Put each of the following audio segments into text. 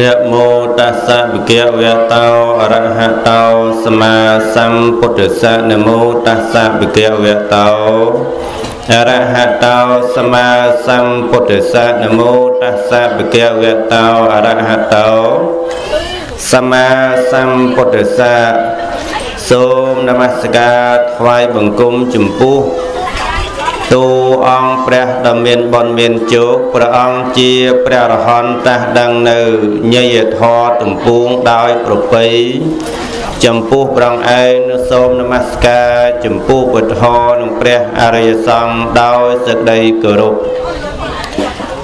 នមោតស្សៈវិគវៈតោអរហតោសម្មាសម្ពុទ្ធស្សៈនមោតស្សៈវិគវៈតោអរហតោសម្មាសម្ពុទ្ធស្សៈនមោតស្សៈវិគវៈតោអរហតោសម្មាសម្ពុទ្ធស្សៈសូមនមស្ការថ្វាយបង្គំចំពោះ ទូអង្គព្រះដ៏មានបុណ្យមានជោគព្រះអង្គជាព្រះរហន្តតាស់ដឹងនៅញយធរទំពួងដោយប្រពៃចំពោះព្រះអង្គឯងសូមនមស្ការចំពោះពុទ្ធរនិងព្រះអរិយសង្ឃដោយសេចក្តីគោរព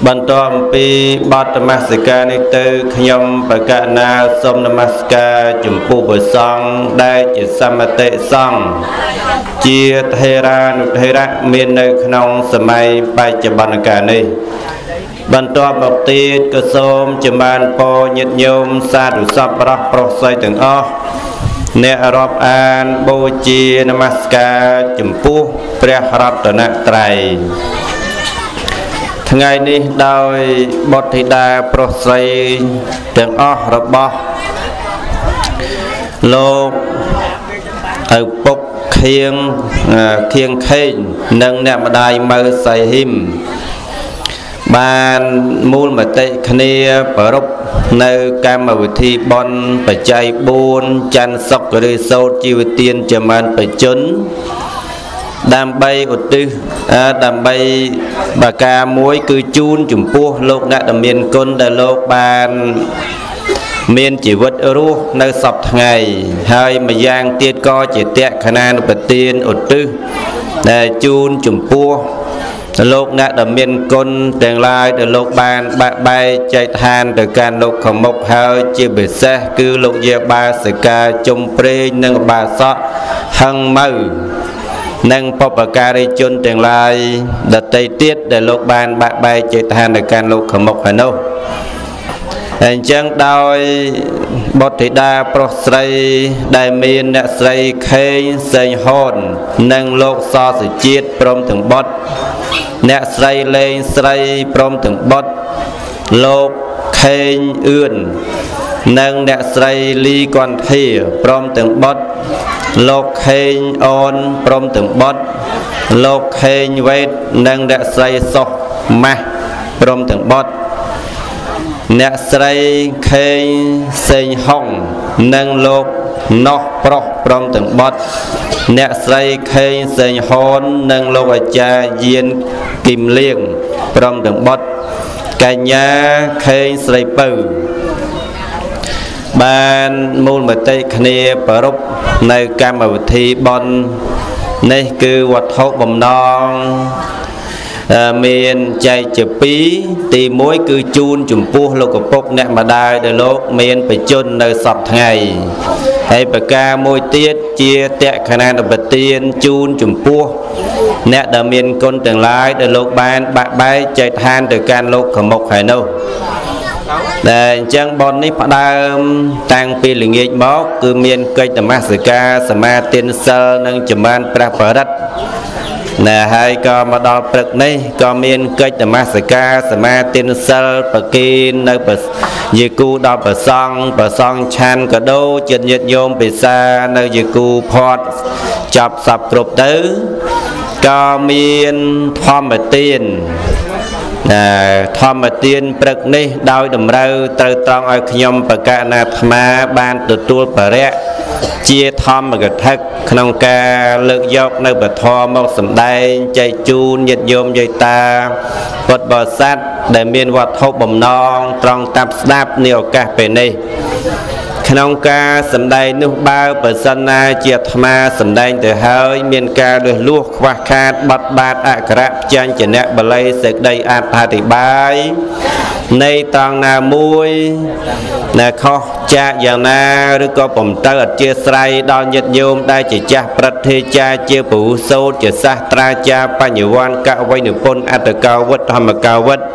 បន្ទាប់អំពីបទនមស្ការនេះទៅខ្ញុំបកណាសូមនមស្ការចំពោះព្រះសង្ឃដែលជាសមតិសង្ឃជាថេរានុថេរៈមាននៅក្នុងសម័យបច្ចុប្បន្នកាលនេះបន្ទាប់មកទៀតក៏សូមចម្រើនពរញាតិញោមសាធុសពរោះប្រុសស្រីទាំងអស់អ្នករាប់អានបូជានមស្ការចំពោះព្រះរតនត្រ័យ ថ្ងៃនេះដោយបុត្រធីតាប្រុសស្រីទាំងអស់របស់លោកឪពុកខៀងខៀងខេងនិងអ្នកម្ដាយម៉ៅសៃហ៊ីមបានមូលមតិគ្នាប្រពនៅកម្មវិធីបន់បច្ច័យ4ច័ន្ទសុក្រឬសោតជីវទានចម្រើនបជន ដើម្បីឧទ្ទិសដើម្បីបាកាមួយ គឺជូនចំពោះលោកអ្នកដែលមានគុណដែលលោកបានមានជីវិតរស់នៅសពថ្ងៃហើយម្យ៉ាងទៀតក៏ជាតក្ខណានុបទានឧទ្ទិសដែលជូនចំពោះលោកអ្នកដែលមានគុណទាំងឡាយដែលលោកបានបាក់បែកចែកឋានទៅកាន់លោកខមុខហើយជាពិសេសគឺលោកយាបាសិកាជុំព្រេងនិងបាសកហឹងម៉ៅ និងបពការីជនទាំងឡាយដតីទៀតដែលលោកបានបាក់បែកចេតឋានទៅកាន់លោកខមុខហើយនោះហើយអញ្ចឹងដោយបុត្រធីតាប្រុសស្រីដែលមានអ្នកស្រីខេងសេងហូននិងលោកសសុជាតិព្រមទាំងបុត្រអ្នកស្រីលេងស្រីព្រមទាំងបុត្រលោកខេងអឿននិងអ្នកស្រីលីកន្ធាព្រមទាំងបុត្រ លោកខេងអូនព្រមទាំងបុត្រលោកខេងវេតនិងអ្នកស្រីសុសម៉ាស់ព្រមទាំងបុត្រអ្នកស្រីខេងសេងហុងនិងលោកណោះប្រុសព្រមទាំងបុត្រអ្នកស្រីខេងសេងហូននិងលោកអាចារ្យយានគឹមលៀងព្រមទាំងបុត្រកញ្ញាខេងស្រីពៅបានមូលមតិគ្នាប្រពនៅ កម្មវិធីបន់នេះគឺវត្ថុបំណងមានចែកជា2ទី1គឺជូនចំពោះលោកឪពុកអ្នកម្ដាយដែលលោកមានបជននៅសពថ្ងៃហើយប្រការមួយទៀតជាតក្ខណានុបទានជូនចំពោះអ្នកដែលមានគុណទាំងឡាយដែលលោកបានបាក់បែកចែកឋានទៅកាន់លោកខមុខហើយនោះ ដែលអញ្ចឹងបននេះផ្ដើម តាំងពីល្ងាចមកគឺមានកិច្ចនមស្ការសមាទានសិលនិងចម្រើនព្រះបរិត្តណែហើយក៏មកដល់ព្រឹកនេះក៏មានកិច្ចនមស្ការសមាទានសិលប្រគីននៅយេគូដល់ប្រសង់ប្រសង់ឆានកដោចិត្តញាតញោមពិសានៅយេគូផាត់ចាប់សັບគ្រប់ទៅក៏មានធម្មទានណា ធម្មទានព្រឹកនេះដោយតម្រូវត្រូវត្រង់ឲ្យខ្ញុំបកណាអាត្មាបានទទួលបរិយជាធម្មកថាក្នុងការលើកយកនៅពធមកសម្ដែងចែកជូនញាតិញោមយាយតាពុទ្ធបរិស័ទដែលមានវត្ថុបំណងត្រង់តាប់ស្ដាប់នាឱកាសពេលនេះ ក្នុងការសម្ដែងនោះបើប្រសិនណាជាអាត្មាសម្ដែងទៅហើយ មានការលឺលួសខ្វះខាតបាត់បាតអក្សរៈផ្ចាញ់ចនៈបល័យសេចក្តីអត្ថាធិប្បាយនៃតង់ណាមួយណាខុសចាកយ៉ាងណាឬក៏បំទៅអធិស្ស្រ័យដល់ញាតិញោមដែលជាចាស់ព្រឹទ្ធាចារ្យជាពហុសោតជាសាស្ត្រាចារ្យបញ្ញវន្តកវៃនិពន្ធអត្តកោវុត្តធម្មកោវុត្ត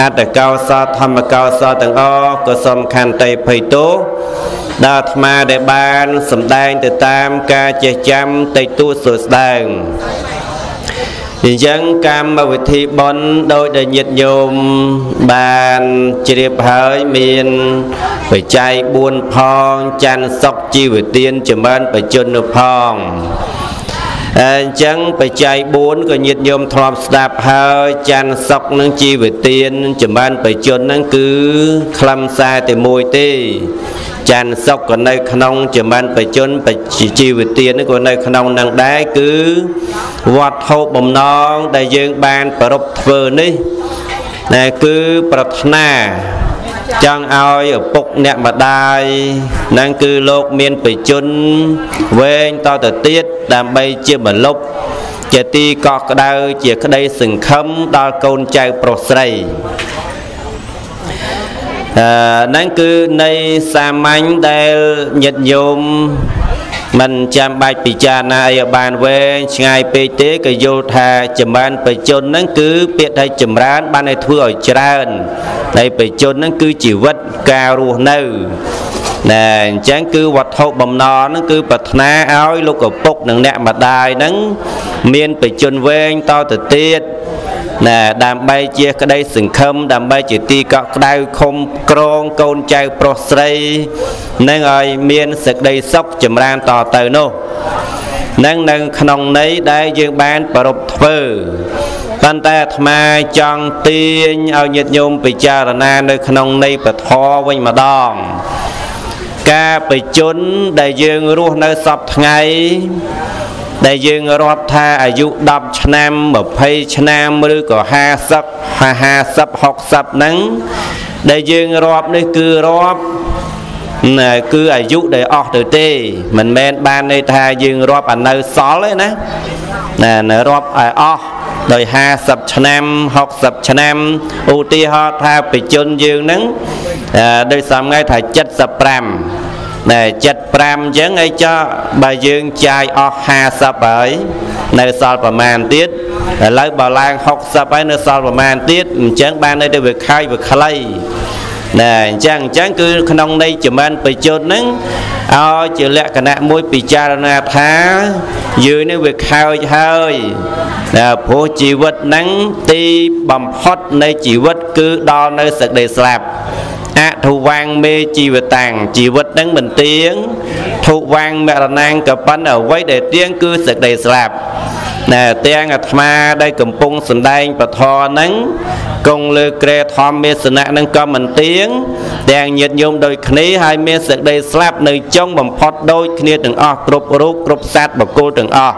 អត្តកោសធម្មកោសទាំងអស់ក៏សំខាន់តេភ័យទោដល់អាត្មាដែលបានសម្ដែងទៅតាមការចេះចាំតិចតួសួស្ដែងអញ្ចឹងកម្មវិធីបន់ដោយដែលញាតិញោមបានជ្រាបហើយមានបច្ច័យ4ផងច័ន្ទសុកជីវទានចម្រើនបជនផង អញ្ចឹងបច្ច័យ4ក៏ញាតិញោមធ្លាប់ស្ដាប់ហើយច័ន្ទសុកនឹងជីវទានចម្រើនបជនហ្នឹងគឺខ្លឹមសារតែមួយទេច័ន្ទសុកក៏នៅក្នុងចម្រើនបជនបជីវទាននេះក៏នៅក្នុងនឹងដែរគឺវត្ថុបំណងដែលយើងបានប្រពធ្វើនេះណាគឺប្រាថ្នាចង់ឲ្យឪពុក អ្នកម្ដាយនឹងគឺលោកមានបជនវែងតទៅទៀតដើម្បីជាមលុបជាទីកក់ក្ដៅជាក្តីសង្ឃឹមដល់កូនចៅប្រុសស្រីអឺហ្នឹងគឺនៃសាមញ្ញដែលញាតិញោម មិនចាំបាច់ពិចារណាអីឲ្យបានវែងឆ្ងាយពេកទេក៏យល់ថាចម្រើនបច្ចុប្បន្នហ្នឹងគឺពាក្យថាចម្រើនបានឲ្យធ្វើឲ្យច្រើនហើយបច្ចុប្បន្នហ្នឹងគឺជីវិតការរស់នៅណែអញ្ចឹងគឺវត្ថុបំណរហ្នឹងគឺប្រាថ្នាឲ្យលោកឪពុកនិងអ្នកម្ដាយហ្នឹងមានបច្ចុប្បន្នវែងតទៅទៀត ណាដើម្បីជាក្តីសង្ឃឹមដើម្បីជាទីកក់ក្ដៅខំក្រងកូនចៅប្រុសស្រីនឹងឲ្យមានសេចក្តីសុខចម្រើនតទៅនោះនឹងនៅក្នុងន័យដែលយើងបានប្រពធ្វើប៉ុន្តែអាត្មាចង់ទាញឲ្យញាតិញោមពិចារណានៅក្នុងន័យពធវិញម្ដងការបញ្ជនដែលយើងរស់នៅសពថ្ងៃ ដែលយើងរាប់ថាអាយុ10ឆ្នាំ20ឆ្នាំឬក៏50 50 60ហ្នឹងដែលយើងរាប់នេះគឺរាប់ណាគឺអាយុដែលអស់ទៅទេ មិនមែនបានន័យថាយើងរាប់អានៅសល់ទេណាណានៅរាប់ឲ្យអស់ដោយ50ឆ្នាំ60ឆ្នាំឧទាហរណ៍ថាបជនយើងហ្នឹងដោយសំងៃថា75ណែ 75អញ្ចឹងអីចោះបើយើងចាយអស់50ហើយនៅសល់ប្រមាណទៀតឥឡូវបើឡើង60ហើយនៅសល់ប្រមាណទៀតអញ្ចឹងបាននៅតែវាខាយវាខ្លីណែអញ្ចឹងអញ្ចឹងគឺក្នុងន័យចម្រើនបច្ចុប្បន្នហ្នឹងឲ្យជាលក្ខណៈមួយពិចារណាថាយើងនេះវាខើចហើយណាព្រោះជីវិតហ្នឹងទីបំផុតនៃជីវិតគឺដល់នៅសក្តិស្លាប់ អធុវាំងមេជីវតាំងជីវិតនឹងមិនទៀងធុវាំងមរណាំងក៏ប៉ុន្តែអ្វីដែលទៀងគឺសេចក្តីស្លាប់ ណែទាំងអាត្មាដែលកំពុងសម្ដែងពធហ្នឹងគង់លើក្រែធម្មមេសនៈហ្នឹងក៏មិនទៀងទាំងញាតញោមដូចគ្នាហើយមានសេចក្តីស្លាប់នៅចុងបំផុតដូចគ្នាទាំងអស់គ្រប់រូបគ្រប់សត្វបុគ្គលទាំងអស់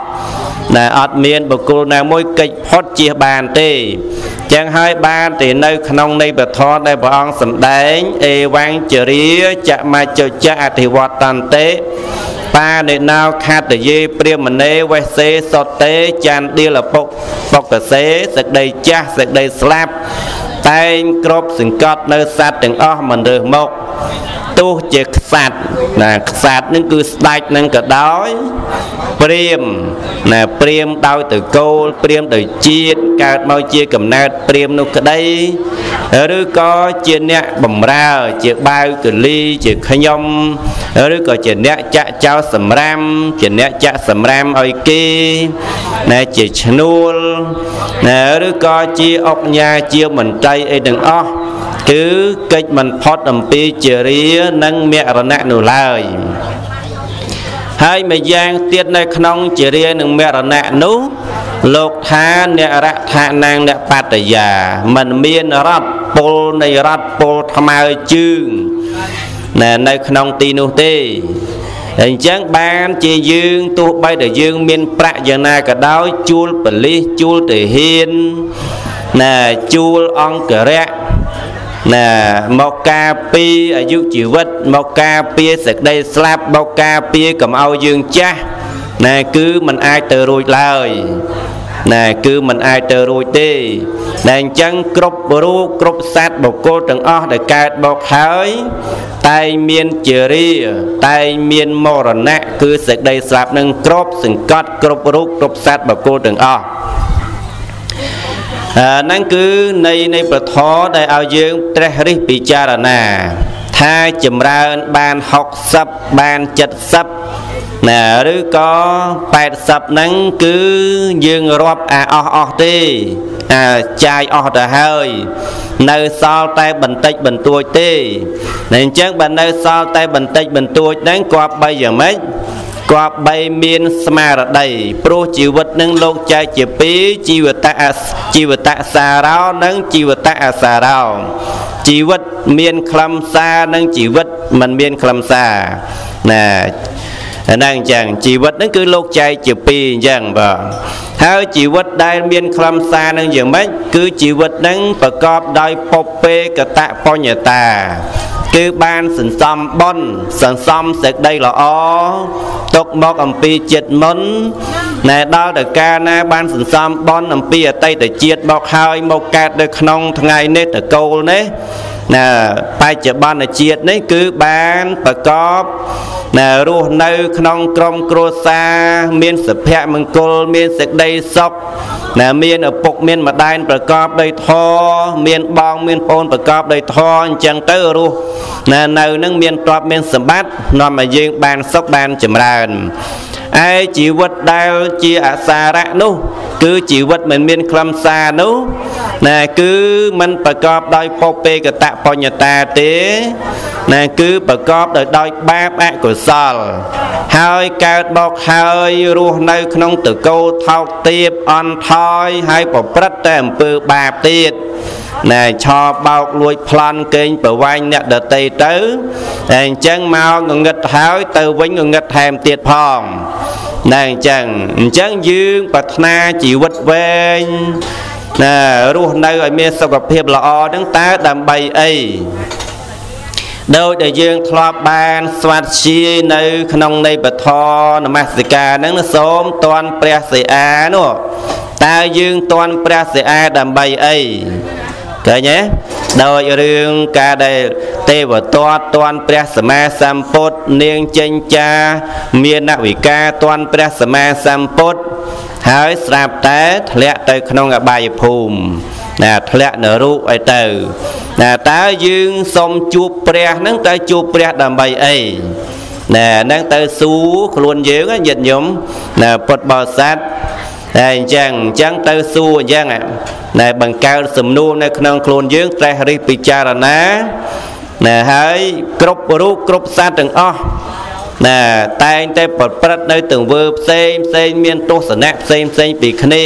ណាអត់មានបុគ្គលណាមួយកិច្ចផុតជៀសបានទេចឹងហើយបានតែនៅក្នុងនៃពធដែលព្រះអង្គសម្ដែងអេវង្ជរាចមច្ចចៈអធិវត្តន្តេ បានិណោខតយេព្រាមណេវេសេសតេចានដៀលពុកពុកសេសក្តីចាស់សក្តីស្លាប់តែងក្របសង្កត់នៅសត្វទាំងអស់មិនរើសមកទោះជាខ្សាត់ណាខ្សាត់នឹងគឺស្ដេចនឹងក៏ដោយព្រាមណាព្រាមដោយទៅគោលព្រាមដោយជាតិកើតមកជាកំណើតព្រាមនោះក្តី ឬក៏ជាអ្នកបំរើ ជាបាវកលីជាខ្ញុំឬក៏ជាអ្នកចាក់ចោលសម្រាម ជាអ្នកចាក់សម្រាមឲ្យគេណាជាឈ្នួលណាឬក៏ជាអុកញ៉ាជាមន្ត្រីអីទាំងអស់គឺកិច្ចមិនផុតអំពីជារានិងមរណៈនោះឡើយហើយម្យ៉ាងទៀតនៅក្នុងជារានិងមរណៈនោះលោកថាអ្នករថានាងអ្នកបតយាមិនមានរត់ ពលនៃរត់ពលថ្មើរជើងណែនៅក្នុងទីនោះទេអញ្ចឹងបានជាយើងទោះបីតែយើងមានប្រាក់យ៉ាងណាក៏ដោយជួលបលិសជួលទាហានណាជួលអង្គរៈណាមកការពារអាយុជីវិតមកការពារសេចក្តីស្លាប់មកការពារកុំឲ្យយើងចាស់ណាគឺมันអាចទៅរួចឡើយ ណាគឺมันអាចទៅរួចទេតែអញ្ចឹងគ្រប់រូបគ្រប់សត្វបុគ្គលទាំងអស់ដែលកើតមកហើយតែមានជារាតែមានមរណៈគឺសេចក្តីស្លាប់នឹងគ្រប់សង្កត់គ្រប់រូបគ្រប់សត្វបុគ្គលទាំងអស់ហ្នឹងគឺនៃនៃប្រធរដែលឲ្យយើងត្រេះរិះពិចារណា ថាចម្រើនបាន60បាន70ណាឬក៏80ហ្នឹងគឺយើងរាប់អាអស់អស់ទេអាចាយអស់ទៅហើយ នៅសល់តែបន្តិចបន្តួចទេតែអញ្ចឹងបើនៅសល់តែបន្តិចបន្តួចហ្នឹងគប្បីយ៉ាងម៉េចគប្បីមានស្មារតីព្រោះជីវិតនឹងលោកចែកជាពីរជីវតៈជីវតៈសារោនិងជីវតៈអសារោជីវិត មានខ្លឹមសារនិងជីវិតមិនមានខ្លឹមសារណាហ្នឹងអញ្ចឹងជីវិតហ្នឹងគឺលោកចែកជាពីរអញ្ចឹងបាទហើយជីវិតដែលមានខ្លឹមសារនឹងយ៉ាងម៉េចគឺជីវិតហ្នឹងប្រកបដោយពុពេកតបញ្ញតាគឺបានសន្សំបុណ្យសន្សំសេចក្តីល្អទុកមកអំពីចិត្តមុន ណែដល់ទៅកាលណាបានសន្សំបុណ្យអំពីអតីតជាតិមកហើយមកកើតនៅក្នុងថ្ងៃនេះតកូលនេះណាបច្ចុប្បន្នជាតិនេះគឺបានប្រកបណារស់នៅក្នុងក្រុមគ្រួសារមានសុភមង្គលមានសេចក្តីសុខណាមានឪពុកមានម្ដាយប្រកបដោយធម៌មានបងមានប្អូនប្រកបដោយធម៌អញ្ចឹងទៅរស់ណានៅនឹងមានទ្រព្យមានសម្បត្តិនាំឲ្យយើងបានសុខបានចម្រើន ឯជីវិតដែលជាអសារៈនោះ គឺជីវិតមិនមានខ្លឹមសារនោះណាគឺមិនប្រកបដោយពុពេកតបញ្ញតាទេណាគឺប្រកបដោយដោយបាបអកុសល ហើយកើតមកហើយរស់នៅ ក្នុងតកោថោកទាបអន់ថយហើយប្រព្រឹត្តតែអំពើបាបទៀត ណែឆោបោកលួចប្លន់កេងប្រវាញ់អ្នកដតីទៅតែអញ្ចឹងមកងងឹតហើយទៅវិញងងឹតថែមទៀតផងណែអញ្ចឹងអញ្ចឹងយើងប្រាថ្នាជីវិតវែងណារស់នៅឲ្យមានសុខភាពល្អហ្នឹងតើដើម្បីអីដោយដែលយើងធ្លាប់បានស្វាត់ជានៅ ក្នុងនៃពធនមស្ការហ្នឹងសូមតន់ព្រះសិអានោះតើយើងតន់ព្រះសិអាដើម្បីអី ឃើញទេដោយរឿងការដែលទេវទត្តតន់ព្រះសម្មាសម្ពុទ្ធនាងចេញចា មាននវិការតន់ព្រះសម្មាសម្ពុទ្ធហើយស្រាប់តែធ្លាក់ទៅក្នុងអបាយភូមិណាធ្លាក់នៅរូបអីទៅណាតើយើងសុំជួបព្រះហ្នឹងតើជួបព្រះដើម្បីអីណែហ្នឹងទៅសួរខ្លួនយើងញាតិញោមណាពុទ្ធបរិស័ទ តែអញ្ចឹងអញ្ចឹងទៅសួរអញ្ចឹងណែបង្កើតសំណួរនៅក្នុងខ្លួនយើងត្រេះរិះពិចារណាណែហើយគ្រប់រូបគ្រប់សត្វទាំងអស់ ណាតែងតែប្រព្រឹត្តនៅទង្វើផ្សេងផ្សេងមានទស្សនៈផ្សេងផ្សេងពីគ្នា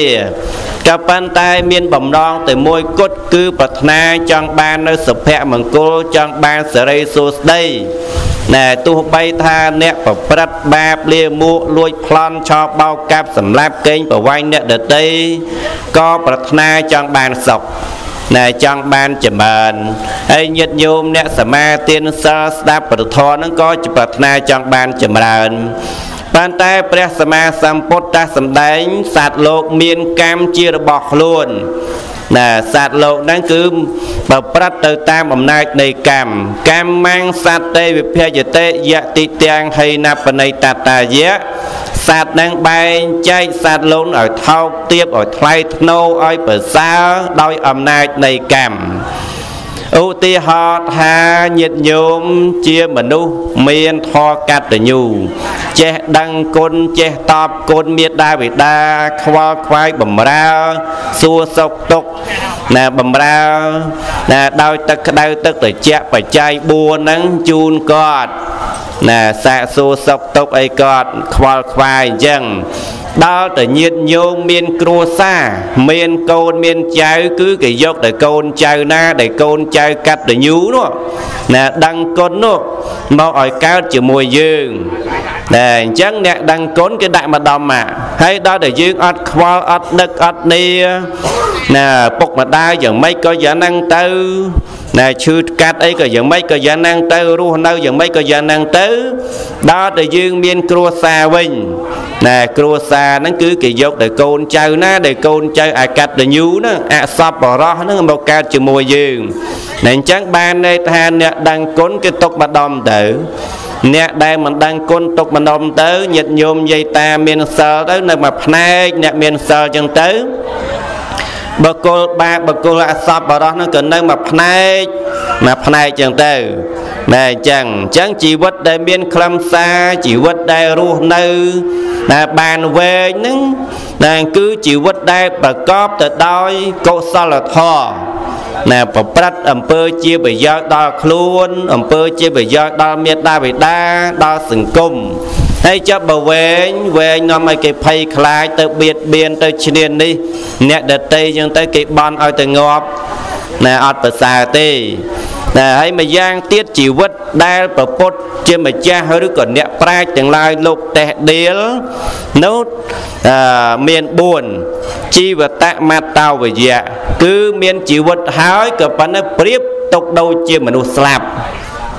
ក៏ប៉ុន្តែមានបំណងតែមួយគត់គឺប្រាថ្នាចង់បាននៅសុភមង្គលចង់បានសេរីសួស្តីណែទោះបីថាអ្នកប្រព្រឹត្តបាបលាមួកលួចប្លន់ឆោបបោកកាប់សម្លាប់កេងប្រវាញ់អ្នកដតីក៏ប្រាថ្នាចង់បានសុខ ណែចង់បានចម្រើនហើយញាតិញោមអ្នកសមាទានសិលស្ដាប់ប្រធរហ្នឹងក៏ប្រាថ្នាចង់បានចម្រើនប៉ុន្តែព្រះសម្មាសម្ពុទ្ធតាសម្ដែងសត្វលោកមានកម្មជារបស់ខ្លួន ណាសត្វលោកហ្នឹងគឺបើប្រាប់ទៅតាមអំណាចនៃកម្មកម្មមាំងសត្វទេវិភយតិយតិទាំងហីណបណៃតតាយៈសត្វនឹងបែងចែកសត្វលោកឲ្យថោកទាបឲ្យថ្លៃថ្នូរឲ្យប្រសើរដោយអំណាចនៃកម្ម ឧទាហរណ៍ថាញាតិញោមជាមនុស្សមានធម៌កតញ្ញូចេះដឹងគុណចេះតបគុណមេត្តាបិតាខ្វល់ខ្វាយបំរើសួរសុខទុក្ខណាបំរើណាដោយទឹកក្តៅទឹកត្រជាក់បច្ច័យ4ហ្នឹងជូនគាត់ ណាសាកសួរសុខទុក្ខអីគាត់ខ្វល់ខ្វាយអញ្ចឹងដល់តែញាតញោមមានគ្រួសារមានកូនមានចៅគឺគេយកតែកូនចៅណាដែលកូនចៅកាត់តញូនោះណាដឹងគុណនោះមកឲ្យកើតជាមួយយើង តែអញ្ចឹងអ្នកដឹងគុណគេដាក់ម្ដុំមកហើយដល់តែយើងអត់ខ្វល់អត់ដឹកអត់នីណាពុកម្ដាយយ៉ាងម៉េចក៏យ៉ាងហ្នឹងទៅណែឈឺកាត់អីក៏យ៉ាងម៉េចក៏យ៉ាងហ្នឹងទៅរស់នៅយ៉ាងម៉េចក៏យ៉ាងហ្នឹងទៅដល់តែយើងមានគ្រួសារវិញណែគ្រួសារហ្នឹងគឺគេយកតែកូនចៅណាដែលកូនចៅអាកតញ្ញូហ្នឹងអសពបរោះហ្នឹងមកកើតជាមួយយើងតែអញ្ចឹងបានន័យថាអ្នកដឹងគុណគេຕົកម្ដុំទៅ អ្នកដែលមិនដឹងគុណຕົកម្ដុំទៅញាតញោមយាយតាមានសិលទៅនៅមួយផ្នែកអ្នកមានសិលចឹងទៅបកុលបាបកុលអសពបរោះហ្នឹងក៏នៅមួយផ្នែកមួយផ្នែកចឹងទៅតែអញ្ចឹងអញ្ចឹងជីវិតដែលមានខ្លឹមសារជីវិតដែលរស់នៅដែលបានវែងហ្នឹងតែគឺជីវិតដែលប្រកបទៅដោយកុសលធម៌ ណែប្រព្រឹត្តអំពើជាប្រយោជន៍ដល់ខ្លួនអំពើជាប្រយោជន៍ដល់មេត្តាបិតាដល់សង្គមហើយចាប់បើវែងវែងនាំឲ្យគេភ័យខ្លាចទៅបៀតបៀនទៅឈ្នាននេះ អ្នកដតីចឹងទៅគេបន់ឲ្យទៅងាប់ណែអត់ប្រសើរទេតែហើយម្យ៉ាងទៀតជីវិតដែលប្រពុតជាម្ចាស់ឬក៏អ្នកប្រាជ្ញទាំងឡាយលោកតេះដៀលនោះមាន4 ជីវតមតវយៈគឺមានជីវិតហើយក៏ប៉ុន្តែប្រៀបទុកដូចជាមនុស្សស្លាប់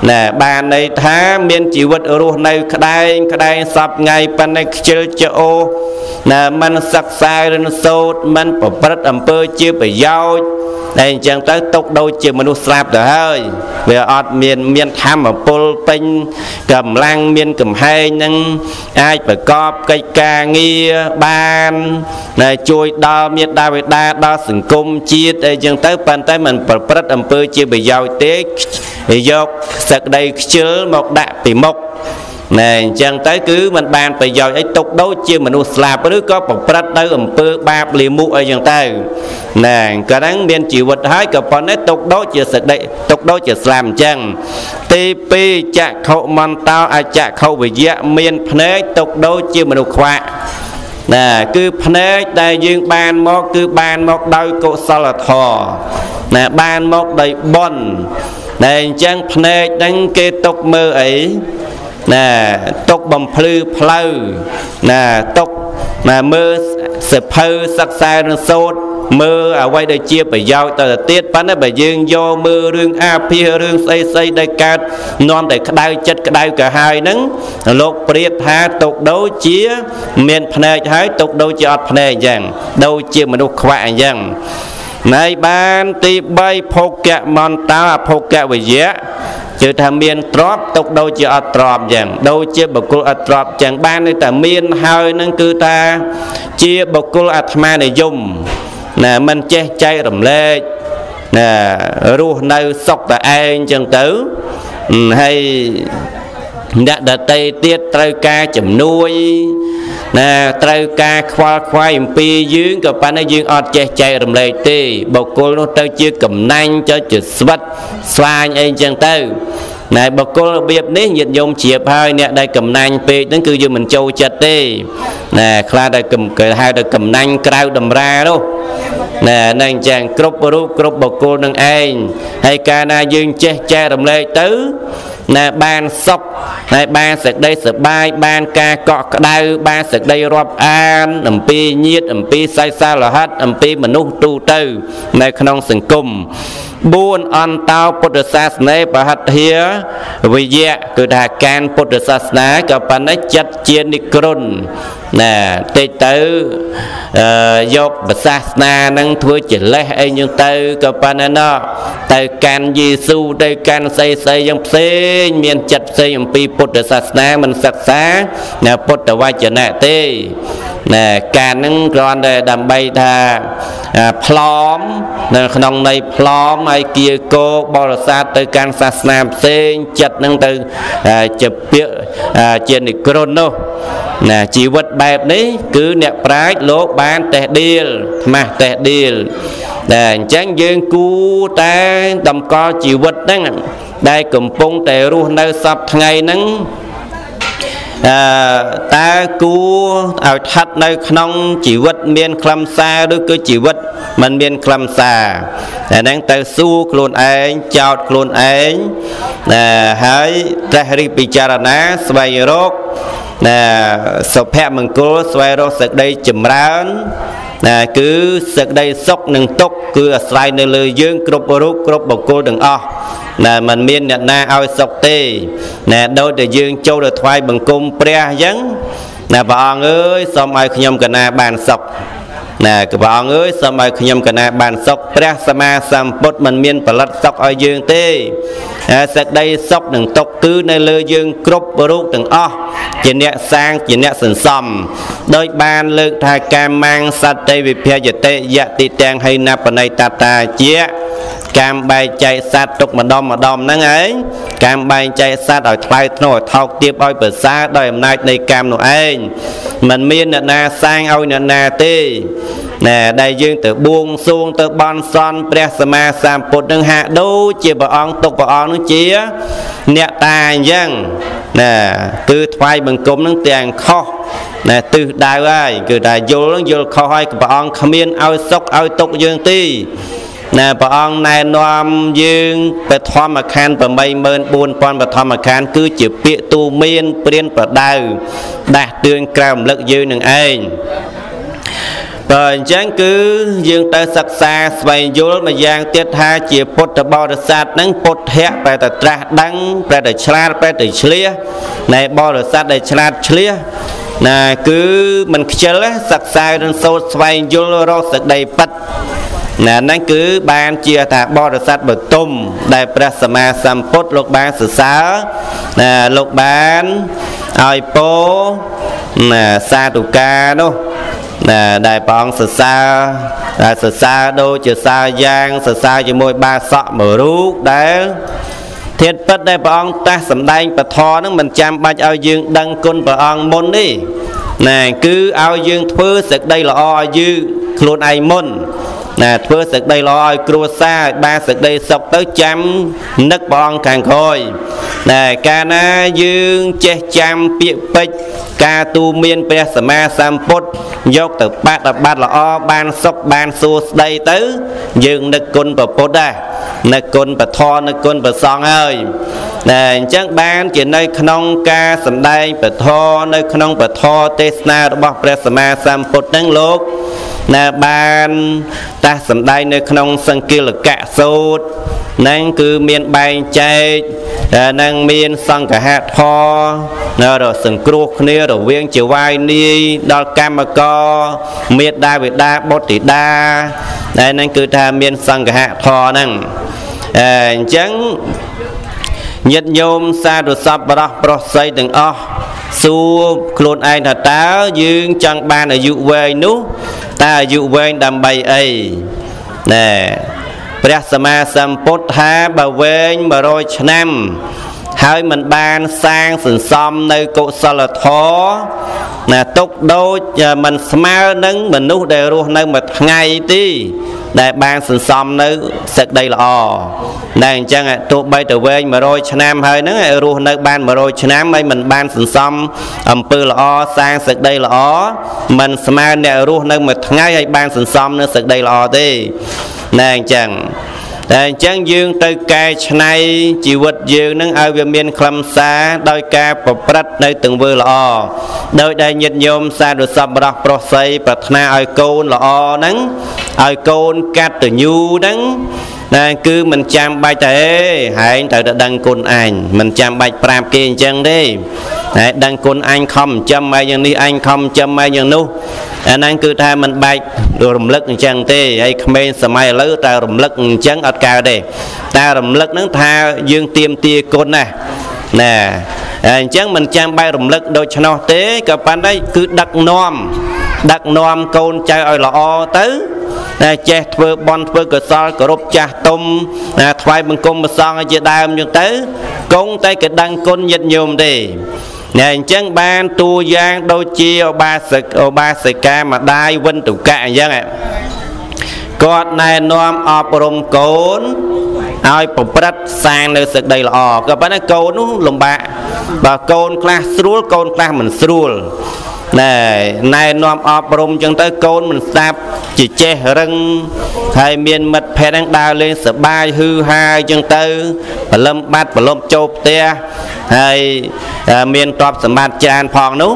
ណែបានន័យថាមានជីវិតរស់នៅក្តែងក្តែងសពថ្ងៃប៉ុន្តែខ្ជិលចោណែមិនសិក្សារៀនសូត្រមិនប្រព្រឹត្តអំពើជាប្រយោជន៍តែអញ្ចឹងទៅຕົកដូចជាមនុស្សស្លាប់ទៅហើយវាអត់មានមានធម្មពលពេញកម្លាំងមានកំហែងនឹងអាចប្រកបកិច្ចការងារបានដែលជួយដល់មេដាបេដាដល់សង្គមជាតិអីចឹងទៅប៉ុន្តែมันប្រព្រឹត្តអំពើជាប្រយោជន៍ទេយក សក្តីខ្ជិលមកដាក់ពីមុខណែអញ្ចឹងទៅគឺมันបានប្រយោជន៍អីຕົកដូចជាមនុស្សស្លាប់ឬក៏ប្រព្រឹត្តទៅអំពើបាបលាមុខអីចឹងទៅណែក៏ហ្នឹងមានជីវិតហើយក៏ប៉ុន្តែຕົកដូចជាសក្តិຕົកដូចជាស្លាប់អញ្ចឹងទី2ចក្ខុមន្តោអចក្ខុវិយៈមានភ្នែកຕົកដូចជាមនុស្សខ្វាក់ណាគឺភ្នែកដែលយើងបានមកគឺបានមកដោយកុសលធម៌ណាបានមកដោយបុណ្យ តែអញ្ចឹងភ្នែកហ្នឹងគេຕົកមើលអីណាຕົកបំភ្លឺផ្លូវណាຕົកណាមើលសិភៅសិក្សានឹងសូត្រមើលអ្វីដែលជាប្រយោជន៍ទៅទៀតប៉ុន្តែបើយើងយកមើលរឿងអាភិសរឿងស្អីស្អីដែលកើតនាំតែក្តៅចិត្តក្តៅកាហាយហ្នឹងលោកប្រៀបថាទុកដូចជាមានភ្នែកហើយទុកដូចជាអត់ភ្នែកអញ្ចឹងដូចជាមនុស្សខ្វាក់អញ្ចឹង ណៃបានទី3ភោគៈមន្តោអភោគៈវិយៈជឿថាមានទ្របទុកដូចជាអត់ទ្របយ៉ាងដូចជាបុគ្គលអត់ទ្របចឹងបានតែមានហើយនឹងគឺថាជាបុគ្គលអាត្មានិយមណាមិនចេះចែករំលែកណារស់នៅសុខតែឯងចឹងទៅហើយអ្នកដតីទៀតត្រូវការជំនួយ ណាត្រូវការខ្វល់ខ្វាយអំពីយើងក៏ប៉ុន្តែយើងអត់ចេះចែករំលែកទេបុគ្គលនោះទៅជាកំណាញ់ចុចជាស្វិតស្វាញអីចឹងទៅណែបុគ្គលរបៀបនេះញាតិញោមជ្រាបហើយអ្នកដែលកំណាញ់ពេកហ្នឹងគឺយើងមិនចូលចិត្តទេណែខ្លះតែគេហៅថាកំណាញ់ក្រៅតម្រានោះណែនឹងអញ្ចឹងគ្រប់រូបគ្រប់បុគ្គលនឹងឯងហើយកាលណាយើងចេះចែករំលែកទៅ ណែបានសុខណែបានសេចក្តីសប្បាយបានការកក់ក្ដៅបានសេចក្តីរាប់អាន អំពីញាតអំពីសៃសាលហិតអំពីមនុស្សទូទៅ នៅក្នុងសង្គម4អន្តោពុទ្ធសាសនាបហិធាវិយៈគឺថាការពុទ្ធសាសនាក៏ប៉ុន្តែចិត្តជានិក្រុនណាតិចទៅយកប្រសាសនានឹងធ្វើជាលេះអីយ៉ាងទៅក៏ប៉ុន្តែណោះទៅកាន់យេស៊ូទៅកាន់ស្អីស្អីយ៉ាងផ្សេមានចិត្តផ្សេងអំពីពុទ្ធសាសនាមិនសិក្សាណាពុទ្ធវចនៈទេណាការនឹងគ្រាន់តែដើម្បីថាផ្លอมនៅក្នុងន័យផ្លอมហើយគៀកោបរិស័ទទៅកាន់សាសនាផ្សេងចិត្តនឹងទៅជាពាក្យជានិក្រុននោះណាជីវិតបែបនេះគឺអ្នកប្រាជ្ញលោកបានតេះដៀលថ្មាស់តេះដៀលតែអញ្ចឹងយើងគួរតែតម្កល់ជីវិតហ្នឹង ដែលកំពុងតែរស់នៅសពថ្ងៃហ្នឹងអឺតើគួរឲ្យស្ថិតនៅក្នុងជីវិតមានខ្លឹមសារឬក៏ជីវិតមិនមានខ្លឹមសារតែហ្នឹងទៅសួរខ្លួនឯងចោតខ្លួនឯងណាហើយត្រេះរិះពិចារណាស្វែងរក ណាសុភមង្គលស្វែងរកសេចក្តីចម្រើនណាគឺសេចក្តីសុខនិងទុក្ខគឺអាស្រ័យនៅលើយើងគ្រប់រូបគ្រប់បុគ្គលទាំងអស់ណាมันមានអ្នកណាឲ្យសុខទេណាដូចតែយើងចូលទៅថ្វាយបង្គំព្រះអញ្ចឹងណាព្រះអង្គអើយសូមឲ្យខ្ញុំកណាបានសុខ ណាព្រះអង្គអើយសូមឲ្យខ្ញុំកណាបានសុខព្រះសម្មាសម្ពុទ្ធមិនមានផលិតសុខឲ្យយើងទេសេចក្តីសុខនិងទុក្ខគឺនៅលើយើងគ្រប់រូបទាំងអស់ជាអ្នកសាងជាអ្នកសន្សំដោយបានលើកថាកាមាំងសត្តិវិភយតិយតិទាំងហិណបណៃតតាជា កម្មបែងចែកសត្វទុកម្ដុំម្ដុំហ្នឹងឯងកម្មបែងចែកសត្វឲ្យថ្លៃថ្នូរឲ្យថោកទាបឲ្យប្រសើរដោយអំណាចនៃកម្មនោះឯងมันមានអ្នកណាសាងឲ្យអ្នកណាទេណែដែលយើងទៅបួងសួងទៅបន់សន់ព្រះសម្មាសម្ពុទ្ធនឹងហាក់ដូចជាព្រះអង្គទុកព្រះអង្គនឹងជាអ្នកតាអញ្ចឹងណាគឺថ្វាយបង្គំនឹងទាំងខុសណែទិសដៅហើយគឺថាយល់នឹងយល់ខុសហើយព្រះអង្គគ្មានឲ្យសុខឲ្យទុកយើងទេ ណែព្រះអង្គណែនាំយើងបឋមខណ្ឌ84000បឋមខណ្ឌគឺជាពាក្យទូមានព្រានប្រដៅដាស់តឿនក្រៅរំលឹកយើងនឹងឯងបើអញ្ចឹងគឺយើងទៅសិក្សាស្វែងយល់មួយយ៉ាងទៀតថាជាពុទ្ធបរិស័ទហ្នឹងពុទ្ធៈប្រែតែត្រាស់ដឹងប្រែតែឆ្លាតប្រែតែឆ្លៀសនៃបរិស័ទដែលឆ្លាតឆ្លៀសណាគឺមិនខ្ជិលសិក្សានឹងសូត្រស្វែងយល់រកសេចក្តីពិត ណាហ្នឹងគឺបានជាថាបរិស័ទបទុមដែលព្រះសម្មាសម្ពុទ្ធលោកបានសរសើរណាលោកបានឲ្យពោណាសាធុការនោះណាដែលព្រះអង្គសរសើរដែលសរសើរដូចជាសើយ៉ាងសរសើរជាមួយបាសក់មួយរូបដែលធាតពិតដែលព្រះអង្គតាស់សម្ដែងពធនឹងមិនចាំបាច់ឲ្យយើងដឹងគុណព្រះអង្គមុនទេណាគឺឲ្យយើងធ្វើសេចក្តីល្អឲ្យយើងខ្លួនឯងមុន ណាធ្វើសេចក្តីល្អឲ្យគ្រួសារឲ្យបានសេចក្តីសុខទៅចាំនឹកព្រះអង្គខាងក្រោយណាកាលណាយើងចេះចាំពាក្យពេចន៍ការទូមានព្រះសម្មាសម្ពុទ្ធយកទៅបដិបត្តិល្អបានសុខបានសួស្តីទៅ យើងនឹកគុណព្រះពុទ្ធដែរនឹកគុណពធនឹកគុណព្រះសង្ឃហើយតែអញ្ចឹងបានជានៅក្នុងការសម្ដែងពធនៅក្នុងពធទេសនារបស់ព្រះសម្មាសម្ពុទ្ធហ្នឹងលោក ណាបានតាស់សម្ដែងនៅក្នុងសង្គិលកៈសូត្រហ្នឹងគឺមានបែងចែកនឹងមានសង្ឃហធនៅរសង្គ្រោះគ្នារវាងជាវាយនាយដល់កម្មករមេដាវេដាបុត្រធីតាដែលហ្នឹងគឺថាមានសង្ឃហធហ្នឹងអញ្ចឹងញាតិញោមសាធុសពបរោះប្រុសស្រីទាំងអស់សួរខ្លួនឯងថាតើយើងចង់បានអាយុវែងនោះតើអាយុវែងដើម្បីអីណែព្រះសម្មាសម្ពុទ្ធថាបើវែង100ឆ្នាំហើយមិនបានសាងសន្សំនៅកុសលធម៌ណាទុកដូចមិនស្មើនឹងមនុស្សដែលរស់នៅមួយថ្ងៃទេ ដែលបានសន្សំនៅសេចក្តីល្អតែអញ្ចឹងទោះបីទៅវែង100ឆ្នាំហើយហ្នឹងរស់នៅបាន100ឆ្នាំហើយមិនបានសន្សំអំពើល្អសាងសេចក្តីល្អមិនស្មើអ្នករស់នៅមួយថ្ងៃហើយបានសន្សំនៅសេចក្តីល្អទេតែអញ្ចឹង តែអញ្ចឹងយើងទៅកែច្នៃជីវិតយើងនឹងឲ្យវាមានខ្លឹមសារដោយការប្រព្រឹត្តនៅទង្វើល្អដោយដែលញាតិញោមសាធុសពរោះប្រុសស្រីប្រាថ្នាឲ្យកូនល្អហ្នឹងឲ្យកូនកតញ្ញូហ្នឹង ណាគឺមិនចាំបាច់តែហែងត្រូវតែដឹងគុណអញមិនចាំបាច់ប្រាប់គេអញ្ចឹងទេតែដឹងគុណអញខំចាំមកយ៉ាងនេះអញខំចាំមកយ៉ាងនោះអាហ្នឹងគឺថាมันបែករំលឹកអញ្ចឹងទេហើយក្មេងសម័យឥឡូវតែរំលឹកអញ្ចឹងអត់កើតទេតែរំលឹកហ្នឹងថាយើងទៀមទាគុណណាណាអញ្ចឹងមិនចាំបែររំលឹកដូច្នោះទេក៏ប៉ុន្តែគឺដឹកនាំ ដឹកនាំកូនចៅឲ្យល្អទៅតែចេះធ្វើបន់ធ្វើកុសលគោរពចាស់ទុំថ្វាយបង្គំព្រះសង្ឃឲ្យជាដើមអញ្ចឹងទៅគង់តែកដឹងគុណញាតិញោមទេណែអញ្ចឹងបានតួយ៉ាងដូចជាឧបាសិកឧបាសិកាម្ដាយវិនតុកៈអញ្ចឹងគាត់ណែនាំអប់រំកូនឲ្យប្រព្រឹត្តសាងនៅសេចក្តីល្អក៏ប៉ុន្តែកូននោះលំបាកបើកូនខ្លះស្រួលកូនខ្លះមិនស្រួល ណែណែនាំអប់រំចឹងទៅកូនមិនស្ដាប់ជាចេះរឹងហើយមានមិត្តភ័ក្ដិហ្នឹងដើរលេងសបាយហឺហាចឹងទៅបលឹមបាត់បលំចូលផ្ទះហើយមានទ្រព្យសម្បត្តិច្រើនផងនោះ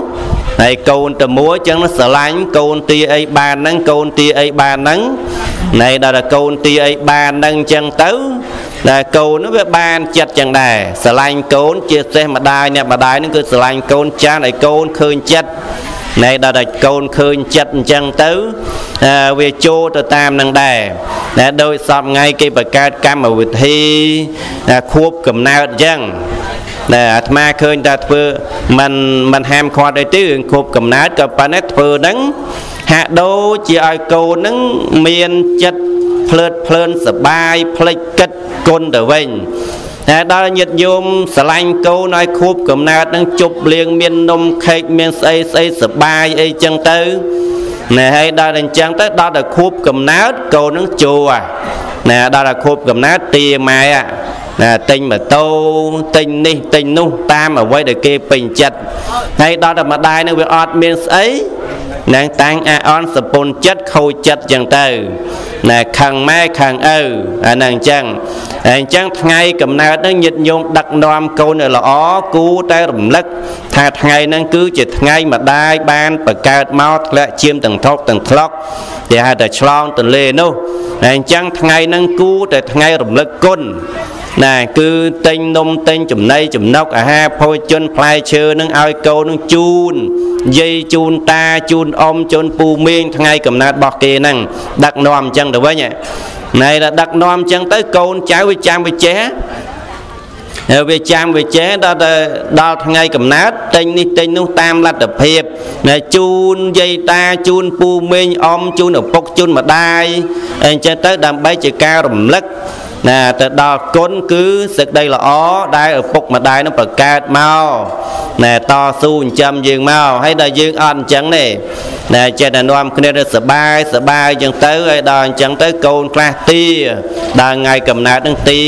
ហើយកូនតមួយចឹងស្រឡាញ់កូនទីអីបានហ្នឹងកូនទីអីបានហ្នឹងណែដល់តែកូនទីអីបានហ្នឹងចឹងទៅ ដែលកូននោះវាបានចិត្តចឹងដែរស្រឡាញ់កូនជាសេះម្ដាយអ្នកម្ដាយនឹងគឺស្រឡាញ់កូនចាស់ឲ្យកូនឃើញចិត្តណែដល់តែកូនឃើញចិត្តអញ្ចឹងទៅវាចូលទៅតាមនឹងដែរណែដោយសពថ្ងៃគេបង្កើតកម្មវិធីខួបកំណើតអញ្ចឹងណែអាត្មាឃើញតែធ្វើមិនមិនហាមឃាត់អីទេរឿងខួបកំណើតក៏ប៉ុន្តែធ្វើហ្នឹងហាក់ដូចជាឲ្យកូនហ្នឹងមានចិត្ត ភ្លើតភ្លើនសបាយផ្លេចគិតគុណទៅវិញតែដល់ញាតិញោមស្រឡាញ់កូនឲ្យខួបកំណើតនឹងជប់លៀងមាននំខេកមានស្អីស្អីសបាយអីចឹងទៅណែហើយដល់តែអញ្ចឹងទៅដល់តែខួបកំណើតកូននឹងជួណែដល់តែខួបកំណើតទាម៉ែណាទិញម៉ូតូទិញនេះទិញនោះតាមអ្វីដែលគេពេញចិត្តហើយដល់តែម្ដាយនឹងវាអត់មានស្អី នឹងតាំងអាអនសពុនចិត្តខូចចិត្តចឹងទៅណែខឹងម៉ែខឹងឪអានឹងអញ្ចឹងអញ្ចឹងថ្ងៃកំណើតនឹងញាតិញោមដឹកនាំកូនឲ្យល្អគូតែរំលឹកថាថ្ងៃហ្នឹងគឺជាថ្ងៃម្ដាយបានបង្កើតមកធ្លាក់ជាមទាំងថុកទាំងថ្លុកគេហៅថាឆ្លងទន្លេនោះអញ្ចឹងថ្ងៃហ្នឹងគូតែថ្ងៃរំលឹកគុណ ណាគឺទិញនំទិញចំណីចំណុកអាហារភោជនផ្លែឈើនឹងឲ្យកូននឹងជូនយាយជូនតាជូនអ៊ំជូនពូមីងថ្ងៃកំណើតរបស់គេហ្នឹងដឹកនាំអញ្ចឹងទៅវិញណែដល់ដឹកនាំអញ្ចឹងទៅកូនចៅវាចាំវាចេះហើយវាចាំវាចេះដល់ទៅដល់ថ្ងៃកំណើតទិញនេះទិញនោះតាមលទ្ធភាពណែជូនយាយតាជូនពូមីងអ៊ំជូនឪពុកជូនម្ដាយអញ្ចឹងទៅដើម្បីជាការរំលឹក ណាទៅដល់គុណគឺសេចក្តីល្អដែលឪពុកម្ដាយនឹងបង្កើតមកណែតស៊ូចិញ្ចឹមយើងមកហើយដល់យើងអត់អញ្ចឹងទេណែចេះតែនាំគ្នាទៅសបាយសបាយអញ្ចឹងទៅហើយដល់អញ្ចឹងទៅកូនខ្លះទាដល់ថ្ងៃកំណើតនឹងទា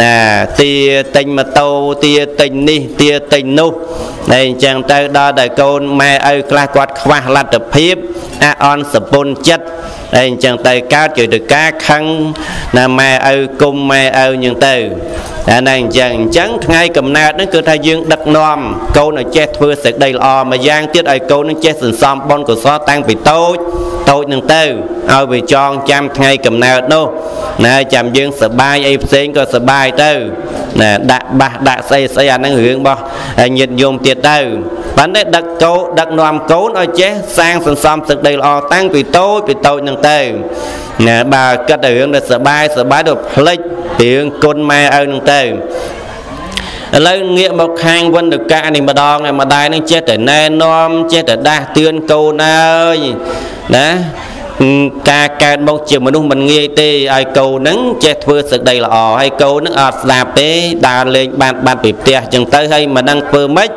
ណាទាទិញម៉ូតូទាទិញនេះទាទិញនោះតែអញ្ចឹងទៅដល់តែកូនម៉ែឪខ្លះគាត់ខ្វះលទ្ធភាពអអន់សពុនចិត្ត ហើយអញ្ចឹងទៅកើតជាទៅការខឹងណាម៉ែឪគុំម៉ែឪអញ្ចឹងទៅអាហ្នឹងអញ្ចឹងអញ្ចឹងថ្ងៃកំណើតហ្នឹងគឺថាយើងដឹកនាំកូនឲ្យចេះធ្វើសេចក្តីល្អមួយយ៉ាងទៀតឲ្យកូននឹងចេះសន្សំបុណ្យកុសលតាំងពីតូច តូចនឹងទៅឲ្យវាចងចាំថ្ងៃកំណើតនោះណាចាំយើងសបាយអីផ្សេងក៏សបាយទៅណាដាក់បាសដាក់ស្អីស្អីអាហ្នឹងរឿងរបស់ញាតិញោមទៀតទៅបានទេដឹកកោដឹកនាំកូនឲ្យចេះសាងសន្សំសេចក្តីល្អតាំងពីតូចពីតូចនឹងទៅណាបើគិតតែរឿងដែលសបាយសបាយទៅផ្លិចរឿងគុណម៉ែឪនឹងទៅឥឡូវងាកមកខាងវិន្ទកៈនេះម្ដងម្ដាយនឹងចេះតែណែនាំចេះតែដាស់តឿនកូនអើយ ណាការកើតមកជាមនុស្សមិនងាយទេឲ្យកូននឹងចេះធ្វើសក្តីល្អហើយកូននឹងអត់ស្ដាប់ទេដើរលេងបានបាត់ពីផ្ទះចឹងទៅហើយមិនដឹងធ្វើម៉េច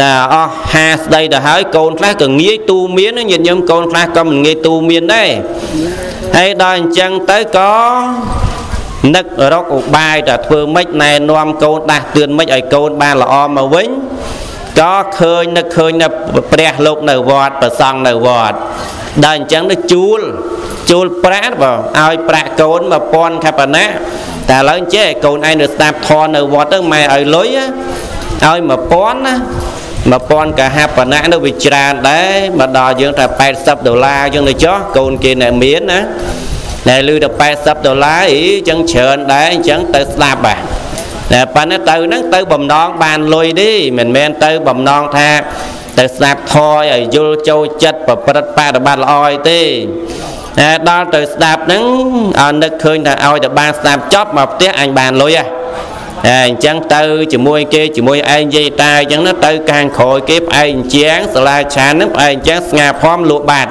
ណាអស់ហាស្ដីទៅហើយកូនខ្លះក៏ងាយទូមានញាតិញោមកូនខ្លះក៏មិនងាយទូមានដែរហើយដល់អញ្ចឹងទៅក៏នឹករកឧបាយតែធ្វើម៉េចណែនាំកូនដាស់តឿនម៉េចឲ្យកូនបានល្អមកវិញ ក៏ឃើញនឹកឃើញនៅព្រះលោកនៅវត្តប្រសង់នៅវត្តដល់អញ្ចឹងទៅជួលជួលប្រាក់បើឲ្យប្រាក់កូន1000ខបណៈតែឥឡូវអញ្ចេះកូនឯងនៅស្ដាប់ធម៌នៅវត្តទៅម៉ែឲ្យលុយឲ្យ1000ណា1000កហបណៈនោះវាច្រើនដែរមកដល់យើងតែ80ដុល្លារយើងទៅចោះកូនគេនៅមានណាតែលឺតែ80ដុល្លារអីអញ្ចឹងច្រើនដែរអញ្ចឹងទៅស្ដាប់បាទ តែប៉ុន្តែទៅហ្នឹងទៅបំណងបានលុយទេមិនមែនទៅបំណងថាទៅស្ដាប់ធម៌ឲ្យយល់ចូលចិត្តប្រព្រឹត្តបប្រតិបត្តិល្អអីទេតែដល់ទៅស្ដាប់ហ្នឹងឲ្យនឹកឃើញថាឲ្យតែបានស្ដាប់ចប់មកផ្ទះអញបានលុយហ៎តែអញ្ចឹងទៅជាមួយគេជាមួយឯងយាយតាអញ្ចឹងទៅកាងក្រោយគេផ្អែកអញ្ចឹងសាលាឆានហ្នឹងផ្អែកអញ្ចឹងស្ងាផមលក់បាត់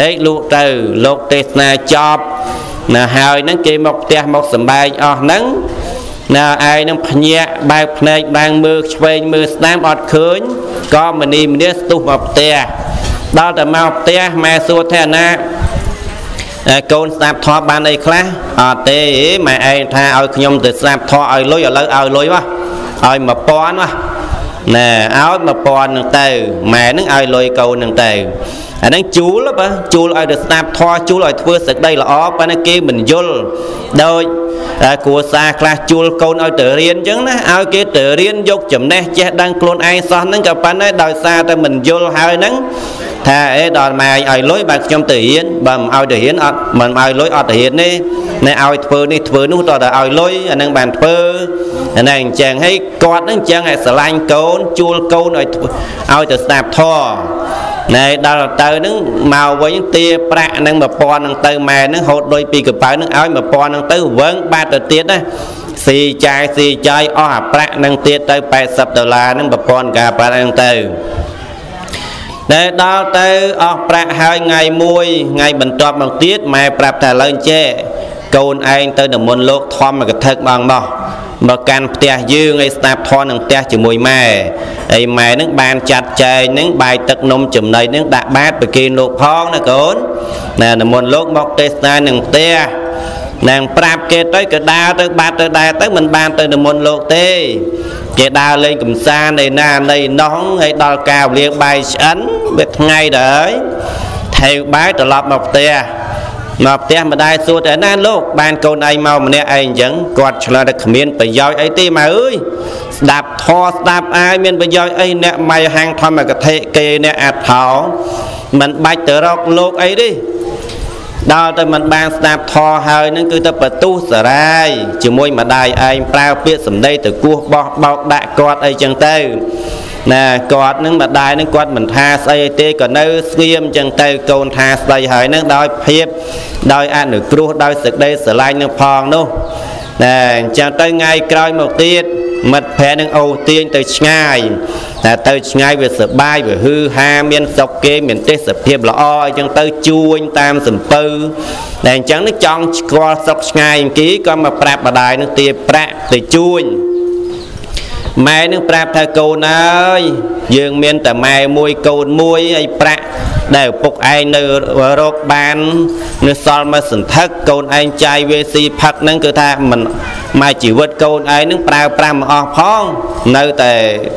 ដេកលក់ទៅលោកទេសនាចប់ណាហើយហ្នឹងគេមកផ្ទះមកសំបែងអស់ហ្នឹង ណាឯងនឹងភ្ញាក់បែកភ្នែកបែងមើលឆ្វេងមើលស្ដាំអត់ឃើញក៏មនីមនីស្ទុះមកផ្ទះដល់តែមកផ្ទះម៉ែសួរថាណាកូនស្ដាប់ធម៌បានអីខ្លះអត់ទេម៉ែឯងថាឲ្យខ្ញុំទៅស្ដាប់ធម៌ឲ្យលុយឥឡូវឲ្យលុយវ៉ាឲ្យ1000វ៉ាណែឲ្យ1000នឹងទៅម៉ែនឹងឲ្យលុយកូននឹងទៅអាហ្នឹងជួលបើជួលឲ្យទៅស្ដាប់ធម៌ជួលឲ្យធ្វើសេចក្តីល្អប៉ុន្តែគេមិនយល់ដោយ គ្រួសារខ្លះជួលកូនឲ្យទៅរៀនអញ្ចឹងណាឲ្យគេទៅរៀនយកចំណេះចេះដឹងខ្លួនឯងសោះហ្នឹងក៏ប៉ុន្តែដោយសារតែមិនយល់ហើយហ្នឹងថាអេដល់ម៉ែឲ្យលុយបើខ្ញុំទៅរៀនបើមិនឲ្យទៅរៀនអត់មិនឲ្យលុយអត់ទៅរៀនទេណែឲ្យធ្វើនេះធ្វើនោះតើតែឲ្យលុយអានឹងបានធ្វើអាហ្នឹងអញ្ចឹងហើយគាត់ហ្នឹងអញ្ចឹងឲ្យស្រឡាញ់កូនជួលកូនឲ្យឲ្យទៅស្ដាប់ធម៌ ណែដល់ទៅហ្នឹងមកវិញទាប្រាក់ហ្នឹង1000ហ្នឹងទៅម៉ែហ្នឹងហូតលុយពីកប៉ៅហ្នឹងឲ្យ1000ហ្នឹងទៅវឹងបាត់ទៅទៀតណាស៊ីចាយស៊ីចាយអស់អាប្រាក់ហ្នឹងទៀតទៅ80ដុល្លារហ្នឹង1000កាប្រាក់ហ្នឹងទៅតែដល់ទៅអស់ប្រាក់ហើយថ្ងៃមួយថ្ងៃបន្ទាប់មកទៀតម៉ែប្រាប់ថាលើចេកូនឯងទៅនិមន្តលោកធម្មកថាបងមក មកកាន់ផ្ទះយើងឲ្យស្ដាប់ធម៌នឹងផ្ទះជាមួយម៉ែហើយម៉ែនឹងបានចាត់ចែងនឹងបាយទឹកនំចំណីនឹងដាក់បាតប្រគេនលោកផងណាកូនណានិមន្តលោកមកទេសនានឹងផ្ទះនាងប្រាប់គេទៅក៏ដើរទៅបាត់ទៅដែរទៅមិនបានទៅនិមន្តលោកទេគេដើរលេងកំសាន្តឯណានៃណោះហើយដល់ការវលៀងបាយឆ្អិនវាថ្ងៃទៅហើយថេវបាយត្រឡប់មកផ្ទះ មកផ្ទះម្ដាយសួរតែណាលោកបានកូនឯងមកម្នាក់ឯងអញ្ចឹងគាត់ឆ្លើយថាគ្មានប្រយោជន៍អីទេម៉ែអើយស្ដាប់ធម៌ស្ដាប់អាយមានប្រយោជន៍អីអ្នកម៉ៃហាងធម្មកថេគេអ្នកអត្ថោមិនបាច់ទៅរកលោកអីទេដល់ទៅមិនបានស្ដាប់ធម៌ហើយនឹងគឺទៅបន្ទុះសារាយជាមួយម្ដាយឯងប្រើពាក្យសម្ដីទៅគោះបោះបោកដាក់គាត់អីចឹងទៅ ណាគាត់នឹងម្ដាយនឹងគាត់មិនថាស្អីទេក៏នៅស្ងៀមចឹងទៅកូនថាស្ដីហើយនឹងដោយភាពដោយអនុគ្រោះដោយសេចក្តីស្រឡាញ់នឹងផងនោះណាអញ្ចឹងទៅថ្ងៃក្រោយមកទៀតមិត្តភ័ក្ដិនឹងអូសទាញទៅឆ្ងាយតែទៅឆ្ងាយវាសបាយវាហឺហាមានសុខគេមានទេសភាពល្អអញ្ចឹងទៅជួញតាមសំពៅតែអញ្ចឹងនេះចង់ស្គាល់សុខឆ្ងាយអង្គីក៏មកប្រាប់ម្ដាយនឹងទាប្រាក់ទៅជួញ ម៉ែនឹងប្រាប់ថាកូនអើយយើងមានតែម៉ែមួយកូនមួយហើយប្រាក់ដែលឪពុកឯងនៅរកបាននៅសល់មកសន្ធឹកកូនឯងចាយវេស៊ីផឹកហ្នឹងគឺថាមិនមកជីវិតកូនឯងនឹងប្រើប្រាំអស់ផង នៅតែ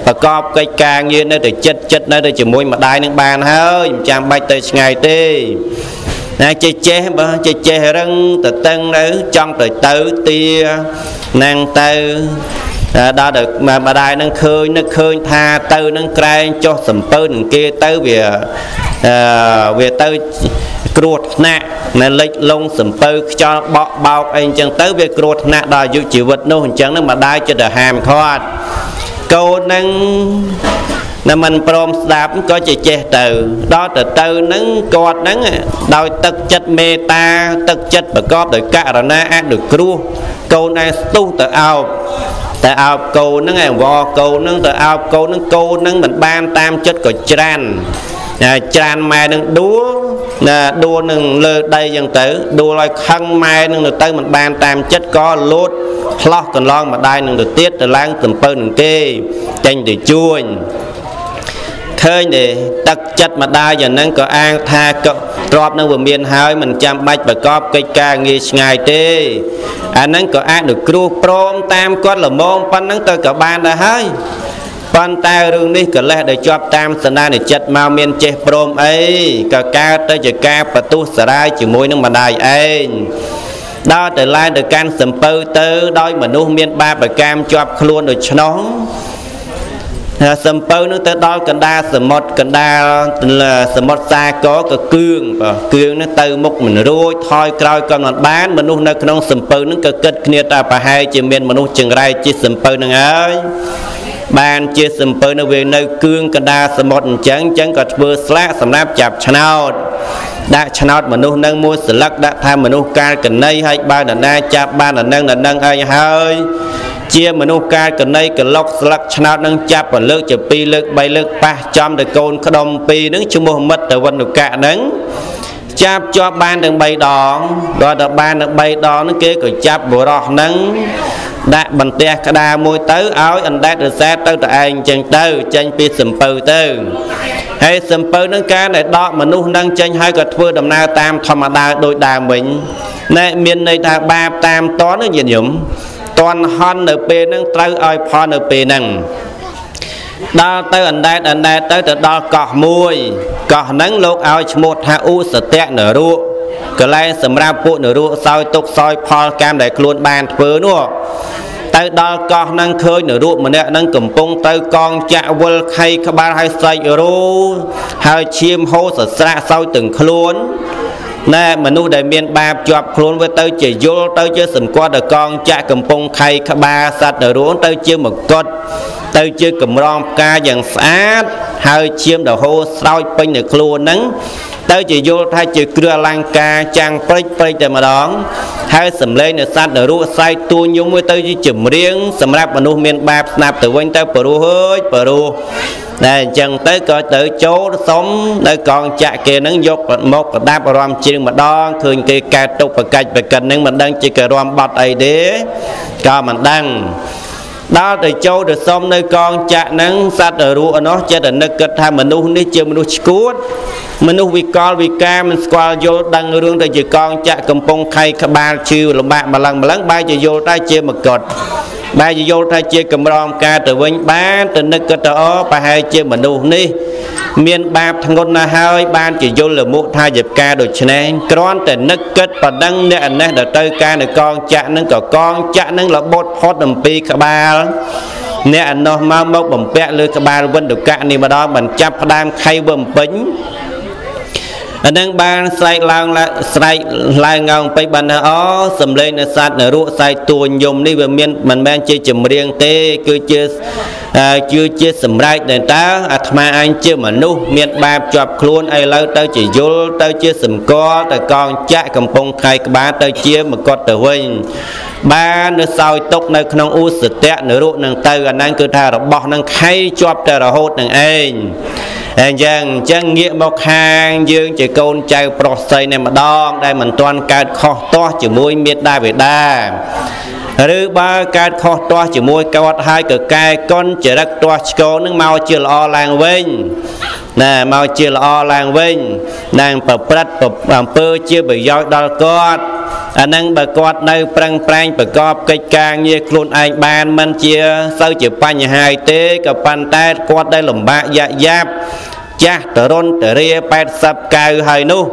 ប្រកបកិច្ចការងារនៅតែចិត្តចិត្តនៅតែជាមួយម្ដាយនឹងបានហើយមិនចាំបាច់ទៅឆ្ងាយទេណាចេះចេះបើចេះចេះរឹងតតឹងនៅចង់ទៅទៅទាណាំងទៅ ដល់ដល់ម្ដាយនឹងឃើញនឹកឃើញថាទៅនឹងក្រែងចុះសំពើនឹងគេទៅវាអឺវាទៅគ្រោះថ្នាក់នៅលិចលងសំពើខ្យល់បក់បោកអីអញ្ចឹងទៅវាគ្រោះថ្នាក់ដល់អាយុជីវិតនោះអញ្ចឹងនឹងម្ដាយចិត្តទៅហាមឃាត់កូននឹងតែមិនព្រមស្ដាប់ក៏ចេះចេះទៅដល់ទៅទៅនឹងគាត់នឹងដោយទឹកចិត្តមេត្តាទឹកចិត្តប្រកបដោយករណាអនុគ្រោះកូនឯងស្ទុះទៅអោប តែអោបកូនហ្នឹងឯងវកូនហ្នឹងទៅអោបកូនហ្នឹងកូនហ្នឹងមិនបានតាមចិត្តក៏ច្រានច្រានម៉ែនឹងដួលណាដួលនឹងលើដីចឹងទៅដួលឲ្យខឹងម៉ែនឹងទៅមិនបានតាមចិត្តក៏លោតផ្លោះកន្លងម្ដាយនឹងទៅទៀតទៅឡើងសំពៅនឹងគេចេញទៅជួញ ឃើញទេទឹកចិត្តម្ដាយយ៉ាងហ្នឹងក៏អាងថាក៏ទ្របនឹងវាមានហើយមិនចាំបាច់ប្រកបកិច្ចការងារឆ្ងាយទេអាហ្នឹងក៏អាចនឹងគ្រូព្រមតាមគាត់ល្មមប៉ុណ្ណឹងទៅក៏បានដែរហើយប៉ុន្តែរឿងនេះកលេសដែលជាប់តាមសន្តានចិត្តមកមានចេះព្រមអីក៏កើតទៅជាការបទុះសារាយជាមួយនឹងម្ដាយឯងដល់ទៅឡើងទៅកាន់សំពៅទៅដោយមនុស្សមានបាបកម្មជាប់ខ្លួនដូច្នោះ សំពៅនឹងទៅដល់កណ្ដាលសមុទ្រកណ្ដាលសមុទ្រសាគរក៏គឿងបាទគឿងនឹងទៅមុខមិនរួចថយក្រោយក៏មិនបានមនុស្សនៅក្នុងសំពៅនឹងក៏គិតគ្នាថាប្រហែលជាមានមនុស្សចង្រៃជិះសំពៅនឹងហើយ បានជាសំពៅនៅវានៅគឿងកណ្ដាលសមុទ្រអញ្ចឹងអញ្ចឹងក៏ធ្វើស្លាកសម្រាប់ចាប់ឆ្នោតដាក់ឆ្នោតមនុស្សនឹងមួយស្លឹកដាក់ថាមនុស្សកាលកណីហើយបើនរណាចាប់បាននរនឹងនរនឹងអីហើយជាមនុស្សកាយកណីកលុកស្លឹកឆ្នោតនឹងចាប់ប្រលើកជា2លើក3លើកប៉ះចំទៅកូនក្ដុំ2នឹងឈ្មោះមិត្តវណ្ណកៈនឹងចាប់ជាប់បានទាំង3ដងដល់ទៅបានទាំង3ដងនឹងគេក៏ចាប់បុរសនឹង ដាក់បន្ទះក្តារមួយទៅឲ្យអណ្ដែតរសែតទៅតឯងចឹងទៅចេញពីសំពៅទៅហើយសំពៅនឹងការដែលដកមនុស្សនឹងចេញហើយក៏ធ្វើដំណើរតាមធម្មតាដោយដើមវិញណែមានន័យថាបាបតាមតនញាតិញោមតន់ហន់នៅពេលហ្នឹងត្រូវឲ្យផលនៅពេលហ្នឹងដល់ទៅអណ្ដែតអណ្ដែតទៅទៅដល់កោះមួយកោះហ្នឹងលោកឲ្យឈ្មោះថាឧសតៈនរោ កន្លែងសម្រាប់ពួកនរោសោយទុកសោយផលកម្មដែលខ្លួនបានធ្វើនោះទៅដល់កោះហ្នឹងឃើញនរោម្នាក់ហ្នឹងកំពុងទៅកងចាក់វល់ខៃក្បាលឲ្យស្រែករោហើយឈាមហូរសស្រាក់សោយទាំងខ្លួនណែមនុស្សដែលមានបាបជាប់ខ្លួនវាទៅជាយល់ទៅជាសម្គាល់ដល់កងចាក់កំពុងខៃក្បាលសត្វនរោទៅជាមកុដទៅជាកម្រងផ្កាយ៉ាងស្អាតហើយឈាមដហូរស្រោចពេញនៅខ្លួនហ្នឹង ទៅជាយល់ថាជាគ្រឿងអលង្ការចាំងព្រិចព្រិចតែម្ដង ហើយសំឡេងនៃសត្វនរកសាយតួញយំមួយទៅជាចម្រៀងសម្រាប់មនុស្សមានបាបស្នាប់ទៅវិញទៅព្រោះអើយព្រោះតែអញ្ចឹងទៅក៏ទៅចូលសុំនៅកងចាក់គេនឹងយកមកប្រដាប់រំជើងម្ដងឃើញគេកើតទុកប្រកាច់ប្រកិននឹងមិនដឹងជាគេរំបត់អីទេក៏មិនដឹង ដល់ទៅចូលទៅសុំនៅកងចាក់ហ្នឹងសត្វរੂនោះចិត្តនឹកគិតថាមនុស្សនេះជាមនុស្សឈួតមនុស្សវិកលវិការមិនស្គាល់យល់ដឹងរឿងទៅជាកងចាក់កំពុងខៃក្បាលជឿលំបាកម្លឹងម្លឹងបែរជាយល់តែជាមកុដបែរជាយល់ថាជាកម្រងការទៅវិញបានទៅនឹកគិតទៅអប្រហែលជាមនុស្សនេះ មានបាបធ្ងន់ណាស់ហើយ បានជាយល់លមុខថាជាផ្កាដូច្នេះគ្រាន់តែនឹកគិតប៉ណ្ណឹងអ្នកនេះដល់ទៅការនៅកងចាក់នឹងក៏កងចាក់នឹងរបត់ផុតអំពីក្បាលអ្នកអនោះមកមកបំពាក់លើក្បាលវិនតុកៈនេះម្ដងមិនចាប់ផ្ដើមខៃវំពេញ អានឹងបានស្រែកឡើងស្រែកឡើងងងពេកបានថាអូសំឡេងនៃសត្វនរកស្រែកតួញយំនេះវាមានមិនមែនជាចម្រៀងទេគឺជាគឺជាសម្រេចដែលតើអាត្មាអញជាមនុស្សមានបាបជាប់ខ្លួនឥឡូវទៅជាយល់ទៅជាសម្គាល់ទៅកងចាក់កំពុងខៃក្បាលទៅជាមកុដទៅវិញបាននៅសោយទុកនៅក្នុងឧសតៈនរកនឹងទៅអាហ្នឹងគឺថារបស់នឹងខៃជាប់តែរហូតនឹងឯង អញ្ចឹងអញ្ចឹងងាកមកខាងយើងជាកូនចៅប្រុសស្រីតែម្ដង ដែលមិនទាន់កើតខុសទាស់ជាមួយមេត្តាបិតាឬបើកើតខុសទាស់ជាមួយគាត់ហើយក៏កែកុនចរិតទាស់ឆ្កោនឹងមកជាល្អឡើងវិញណាមកជាល្អឡើងវិញនឹងប្រព្រឹត្តអំពើជាប្រយោជន៍ដល់គាត់ អានឹងបើគាត់នៅប្រឹងប្រែងប្រកបកិច្ចការងារខ្លួនឯងបានមិនជាសូវជាបញ្ហាទេក៏ប៉ុន្តែគាត់ដែលលំបាកយ៉ាក់យ៉ាប់ចាស់តរុនតរា80កៅហើយនោះ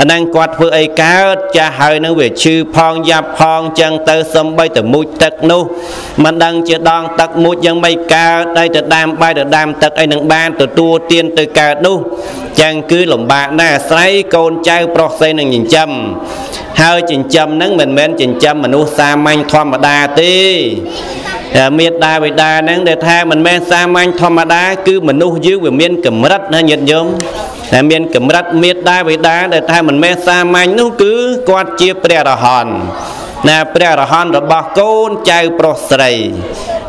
អាហ្នឹងគាត់ធ្វើអីកើតចាស់ហើយនឹងវាឈឺផងយ៉ាប់ផងចឹងទៅសំបីតមុជទឹកនោះមិនដឹងជាដងទឹកមុជយ៉ាងម៉េចកើតហើយទៅដាំបាយទៅដាំទឹកអីនឹងបានទទួលទានទៅកើតនោះ ចឹងគឺលំបាកណាស់អាស្រ័យកូនចៅប្រុសស្រីនឹងចិញ្ចឹមហើយចិញ្ចឹមហ្នឹងមិនមែនចិញ្ចឹមមនុស្សសាមញ្ញធម្មតាទេមេត្តាបិតាហ្នឹងដែលថាមិនមែនសាមញ្ញធម្មតាគឺមនុស្សយើងវាមានកម្រិតណាញាតិញោមតែមានកម្រិតមេត្តាបិតាដែលថាមិនមែនសាមញ្ញនោះគឺគាត់ជាព្រះរហន្ត ណាព្រះរហន្តរបស់កូនចៅប្រុសស្រី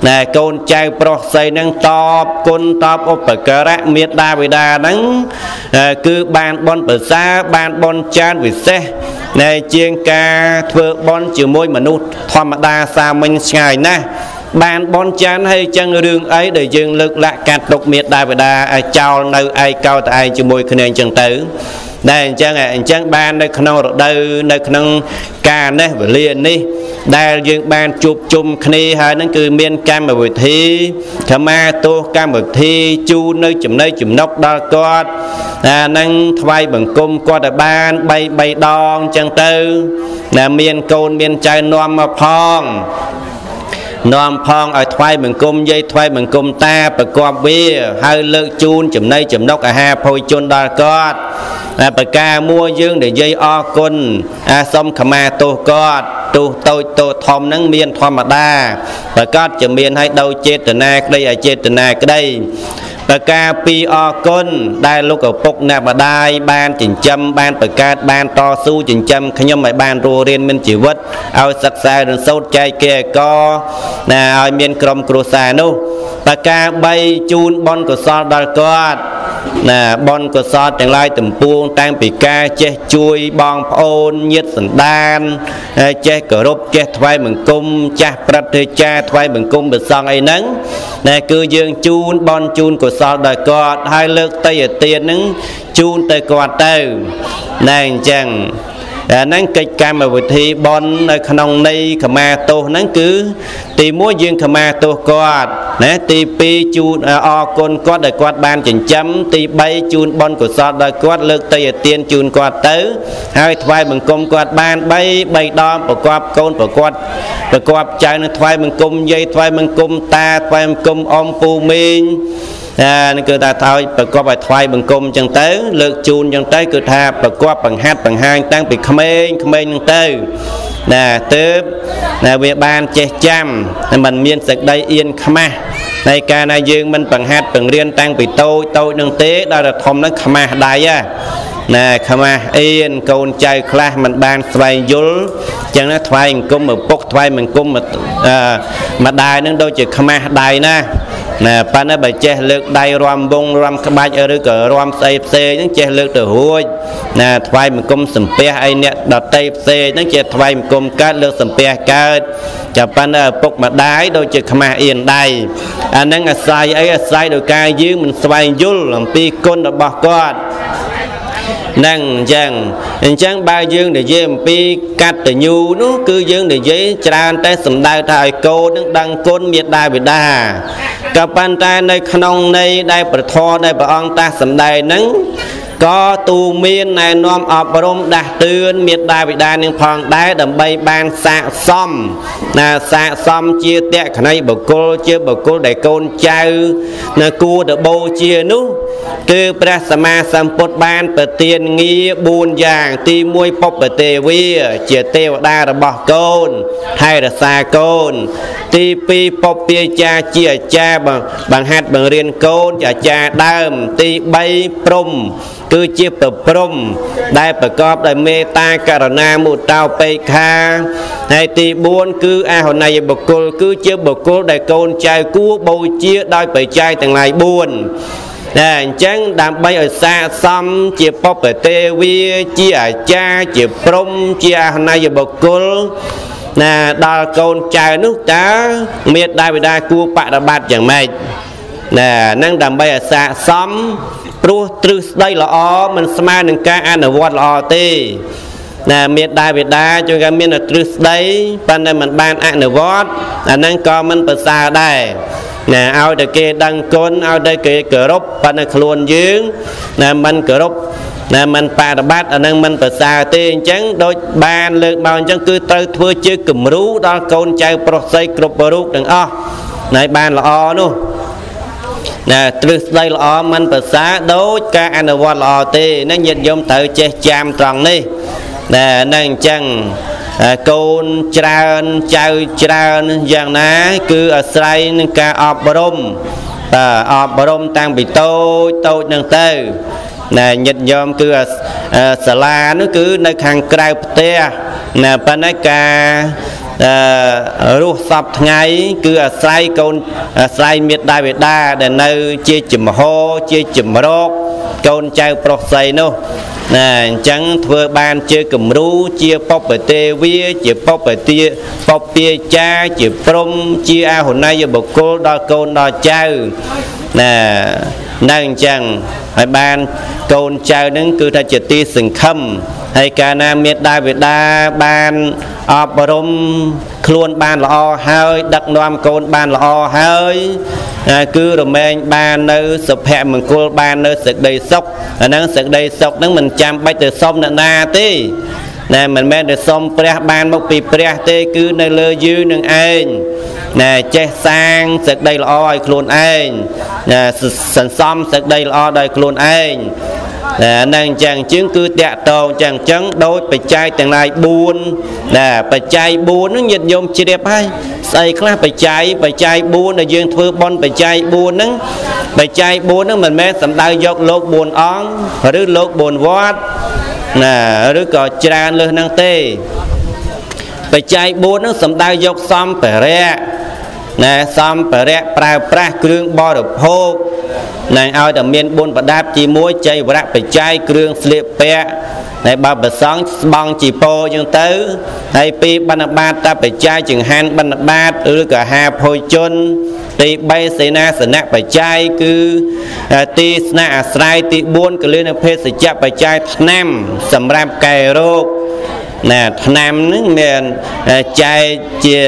ណែកូនចៅប្រុសស្រីនឹងតបគុណតបឧបការៈមេត្តាបិតាហ្នឹងគឺបានបនប្រសាបានបនចានវិសេសណែជាងការធ្វើបនជាមួយមនុស្សធម្មតាសាមញ្ញឆ្ងាយណាស់ បានបនចានហើយចឹងរឿងអីដែលយើងលើកលាក់កាត់ទុកមេត្តាបិតាឲ្យចោលនៅឯកោតឯងជាមួយគ្នាចឹងទៅដែលអញ្ចឹងអញ្ចឹងបាននៅក្នុងរដូវនៅក្នុងការនេះវេលានេះ ដែលយើងបានជួបជុំគ្នាហើយហ្នឹងគឺមានកម្មវិធីខមាទោសកម្មវិធីជូននៅចំណីចំណុកដល់គាត់អាហ្នឹងថ្វាយបង្គំគាត់ឲ្យបាន3 3ដងអញ្ចឹងទៅណាមានកូនមានចៅនាំមកផង នាំផងឲ្យថ្វាយបង្គំយាយថ្វាយបង្គំតាប្រកបវាហើយលើកជូនចំណីចំណុកអាហារភោជនដល់គាត់ប្រការមួយយើងនិយាយអរគុណអាសុំខមាទោសគាត់ទោសតូចតូចធំហ្នឹងមានធម្មតាប្រកាសជាមានឲ្យដោយចេតនាក្តីអចេតនាក្តី ប្រការពីអរគុណដែលលោកឪពុកអ្នកម្ដាយបានចិញ្ចឹមបានបង្កើតបានតស៊ូចិញ្ចឹមខ្ញុំឲ្យបានរស់រៀនមានជីវិតឲ្យសិក្សារៀនសូត្រចែកគេកណាឲ្យមានក្រុមគ្រួសារនោះប្រការ3ជូនបនកុសលដល់គាត់ ណាបនកុសលទាំងឡាយទំពួងតាំងពីការចេះជួយបងប្អូនញាតិសន្តានចេះគោរពចេះថ្វាយបង្គំចាស់ព្រឹទ្ធាចារ្យថ្វាយបង្គំព្រះសង្ឃអីហ្នឹងណាគឺយើងជូនបនជូនកុសលដល់គាត់ហើយលើកតៃទានហ្នឹងជូនទៅគាត់ទៅណែអញ្ចឹងអា ហ្នឹងកិច្ចកម្មវិធីបន់នៅក្នុងន័យខមាទោសហ្នឹងគឺ ទី1យើងខមាទោសគាត់ណាទី2ជូនអរគុណគាត់ដែលគាត់បានចិញ្ចឹមទី3ជូនបន់កុសលដល់គាត់លើកតៃទានជូនគាត់ទៅ ហើយថ្វាយបង្គំគាត់បាន3 3ដងប្រកបកូនប្រកបប្រកបចៅនឹងថ្វាយបង្គំយាយថ្វាយបង្គំតាថ្វាយបង្គំអ៊ំពូមីង អានេះគឺថាថោចប្រកបឲ្យថ្វាយបង្គំអញ្ចឹងទៅ លើកជូនអញ្ចឹងទៅគឺថាប្រកបបង្ហាត់បង្ហាញតាំងពីក្មេងក្មេងហ្នឹងទៅណាទើបណាវាបានចេះចាំមិនមានសេចក្តីអៀនខ្មាស់ហើយកាលណាយើងមិនបង្ហាត់បង្រៀនតាំងពីតូចតូចនឹងទេដល់តែធំនឹងខ្មាស់ដៃហ่ะណាខ្មាស់អៀនកូនចៅខ្លះមិនបានស្វែងយល់ចឹងណាថ្វាយអង្គមឪពុកថ្វាយអង្គមម្ដាយនឹងដូចជាខ្មាស់ដៃណា ណាប៉ណ្ណបើចេះលើកដៃរំវងរំក្បាច់ឬក៏រំស្អីផ្សេងហ្នឹងចេះលើកទៅរួចណាថ្វាយបង្គំសំពះអីអ្នកដតីផ្សេងហ្នឹងចេះថ្វាយបង្គំកើតលើកសំពះកើតចាំប៉ណ្ណឪពុកម្ដាយដូចជាខ្មាស់អៀនដៃអាហ្នឹងអាស្រ័យអីអាស្រ័យដោយការយើងមិនស្វែងយល់អំពីគុណរបស់គាត់ហ្នឹងអញ្ចឹងអញ្ចឹងបើយើងនិយាយអំពីកតញ្ញូនោះគឺយើងនិយាយច្រើនតែសំដៅថាឲ្យកូននឹងដឹងគុណមេត្តាបិតាក៏ប៉ុន្តែនៅក្នុងន័យដែលប្រធរដែលព្រះអង្គតាសម្ដែងហ្នឹង ក៏ទូមានណែនាំអប់រំដាស់តឿនមេត្តាបិតានឹងផងដែរដើម្បីបានសាកសមណាសាកសមជាតក្ខណីបុគ្គលជាបុគ្គលដែលកូនចៅនៅគួរទៅបូជានោះគឺព្រះសម្មាសម្ពុទ្ធបានប្រទានងារ4យ៉ាង ទី1ពុព្វទេវាជាទេវតារបស់កូនថែរក្សាកូន ទី2ពុព្វាចារជាអាចារ្យបង្ហាត់បង្រៀនកូនជាអាចារ្យដើមទី3ព្រំគឺជាប្រព្រំ ដែលប្រកបដោយមេត្តាករណាមុតោបេខាហើយទី4គឺអហន័យបុគ្គល គឺជាបុគ្គលដែលកូនចៅគួរបូជាដោយបច្ច័យទាំងឡាយ4តែអញ្ចឹងដើម្បីឲ្យសាសំជាបពទេវាជាអាចារ្យជាព្រំជាអហន័យបុគ្គលណាដល់កូនចៅនោះតើមេត្តាបិតាគួរបប្រតិបត្តិយ៉ាងម៉េចណានឹងដើម្បីឲ្យសាសំ ព្រោះទ្រឹស្ដីល្អមិនស្មើនឹងការអនុវត្តល្អទេណាមេដាបេដាជួនកាលមានទ្រឹស្ដីប៉ុន្តែមិនបានអនុវត្តអាហ្នឹងក៏មិនប្រសើរដែរណាឲ្យតែគេដឹងគុណឲ្យតែគេគោរពប៉ុន្តែខ្លួនយើងណាមិនគោរពណាមិនបប្រតិបត្តិអានឹងមិនប្រសើរទេអញ្ចឹងដូចបានលើកមកអញ្ចឹងគឺត្រូវធ្វើជាគំរូដល់កូនចៅប្រុសស្រីគ្រប់រូបទាំងអស់ណៃបានល្អនោះ ណាទ្រឹស្ដីល្អមិនប្រសើរដូចការអនុវត្តល្អទេនឹងញាតិញោមត្រូវចេះចាំត្រង់នេះណានឹងអញ្ចឹងកូនច្រើនចៅច្រើនយ៉ាងណា គឺអាស្រ័យនឹងការអប់រំបាទអប់រំតាំងពីតូចតូចនឹងទៅណាញាតិញោមគឺសាលានោះគឺនៅខាងក្រៅផ្ទះណាប៉ុន្តែការ រស់សពថ្ងៃ គឺអាស្រ័យកូនអាស្រ័យមេត្តាបិតាដែលនៅ ជាចំហជាចម្រោកកូនចៅប្រុសស្រីនោះណាអញ្ចឹងធ្វើបានជាគំរូជាបុព្វទេវាជាបុព្វទាបុព្វាចាជាព្រំជាអហុណ័យបុគ្គលដល់កូនដល់ចៅណានៅអញ្ចឹងហើយបានកូនចៅនឹងគឺថាជាទីសង្ឃឹមហើយកាលណាមេត្តាបិតាបាន អប់រំខ្លួនបានល្អហើយ ដឹកនាំកូនបានល្អហើយគឺរមែងបាននៅសុភមង្គលបាននៅសេចក្តីសុខអាហ្នឹងសេចក្តីសុខហ្នឹងមិនចាំបាច់ទៅសុំអ្នកណាទេណែមិនមែនទៅសុំព្រះបានមកពីព្រះទេគឺនៅលើយឺនឹងឯងណែចេះសាងសេចក្តីល្អឲ្យខ្លួនឯងណែសន្សំសេចក្តីល្អដោយខ្លួនឯងហ្នឹងអញ្ចឹងជាងគឺតាក់តងអញ្ចឹងអញ្ចឹងដូចបច្ច័យទាំងឡាយ4ណាបច្ច័យ4ហ្នឹងញាតិញោមជ្រាបហើយស្អីខ្លះបច្ច័យបច្ច័យ4ដែលយើងធ្វើបន់បច្ច័យ4ហ្នឹងបច្ច័យ4ហ្នឹងមិនមែនសំដៅយកលោក4អង្គឬលោក4វត្តណាឬក៏ច្រើនលើសហ្នឹងទេបច្ច័យ4ហ្នឹងសំដៅយកសម្ភារៈ ណាសម្ភារៈប្រើប្រាស់គ្រឿងបរិភោគនឹងឲ្យតែមានបុណ្យប្រដាប់ជាមួយចៃវរៈបច្ច័យគ្រឿងស្លៀកពាក់ហើយបើប្រសងស្បង់ជីពោអញ្ចឹងទៅហើយពីបណ្ឌបាតតបច្ច័យចង្ហាន់បណ្ឌបាតឬក៏ហាភោជនទី3សេនាសនៈបច្ច័យគឺទីស្នាក់អាស្រ័យទី4កលិនភេសជ្ជៈបច្ច័យឆ្នាំ សម្រាប់កែរោគ ណាឆ្នាំហ្នឹងមានចែកជា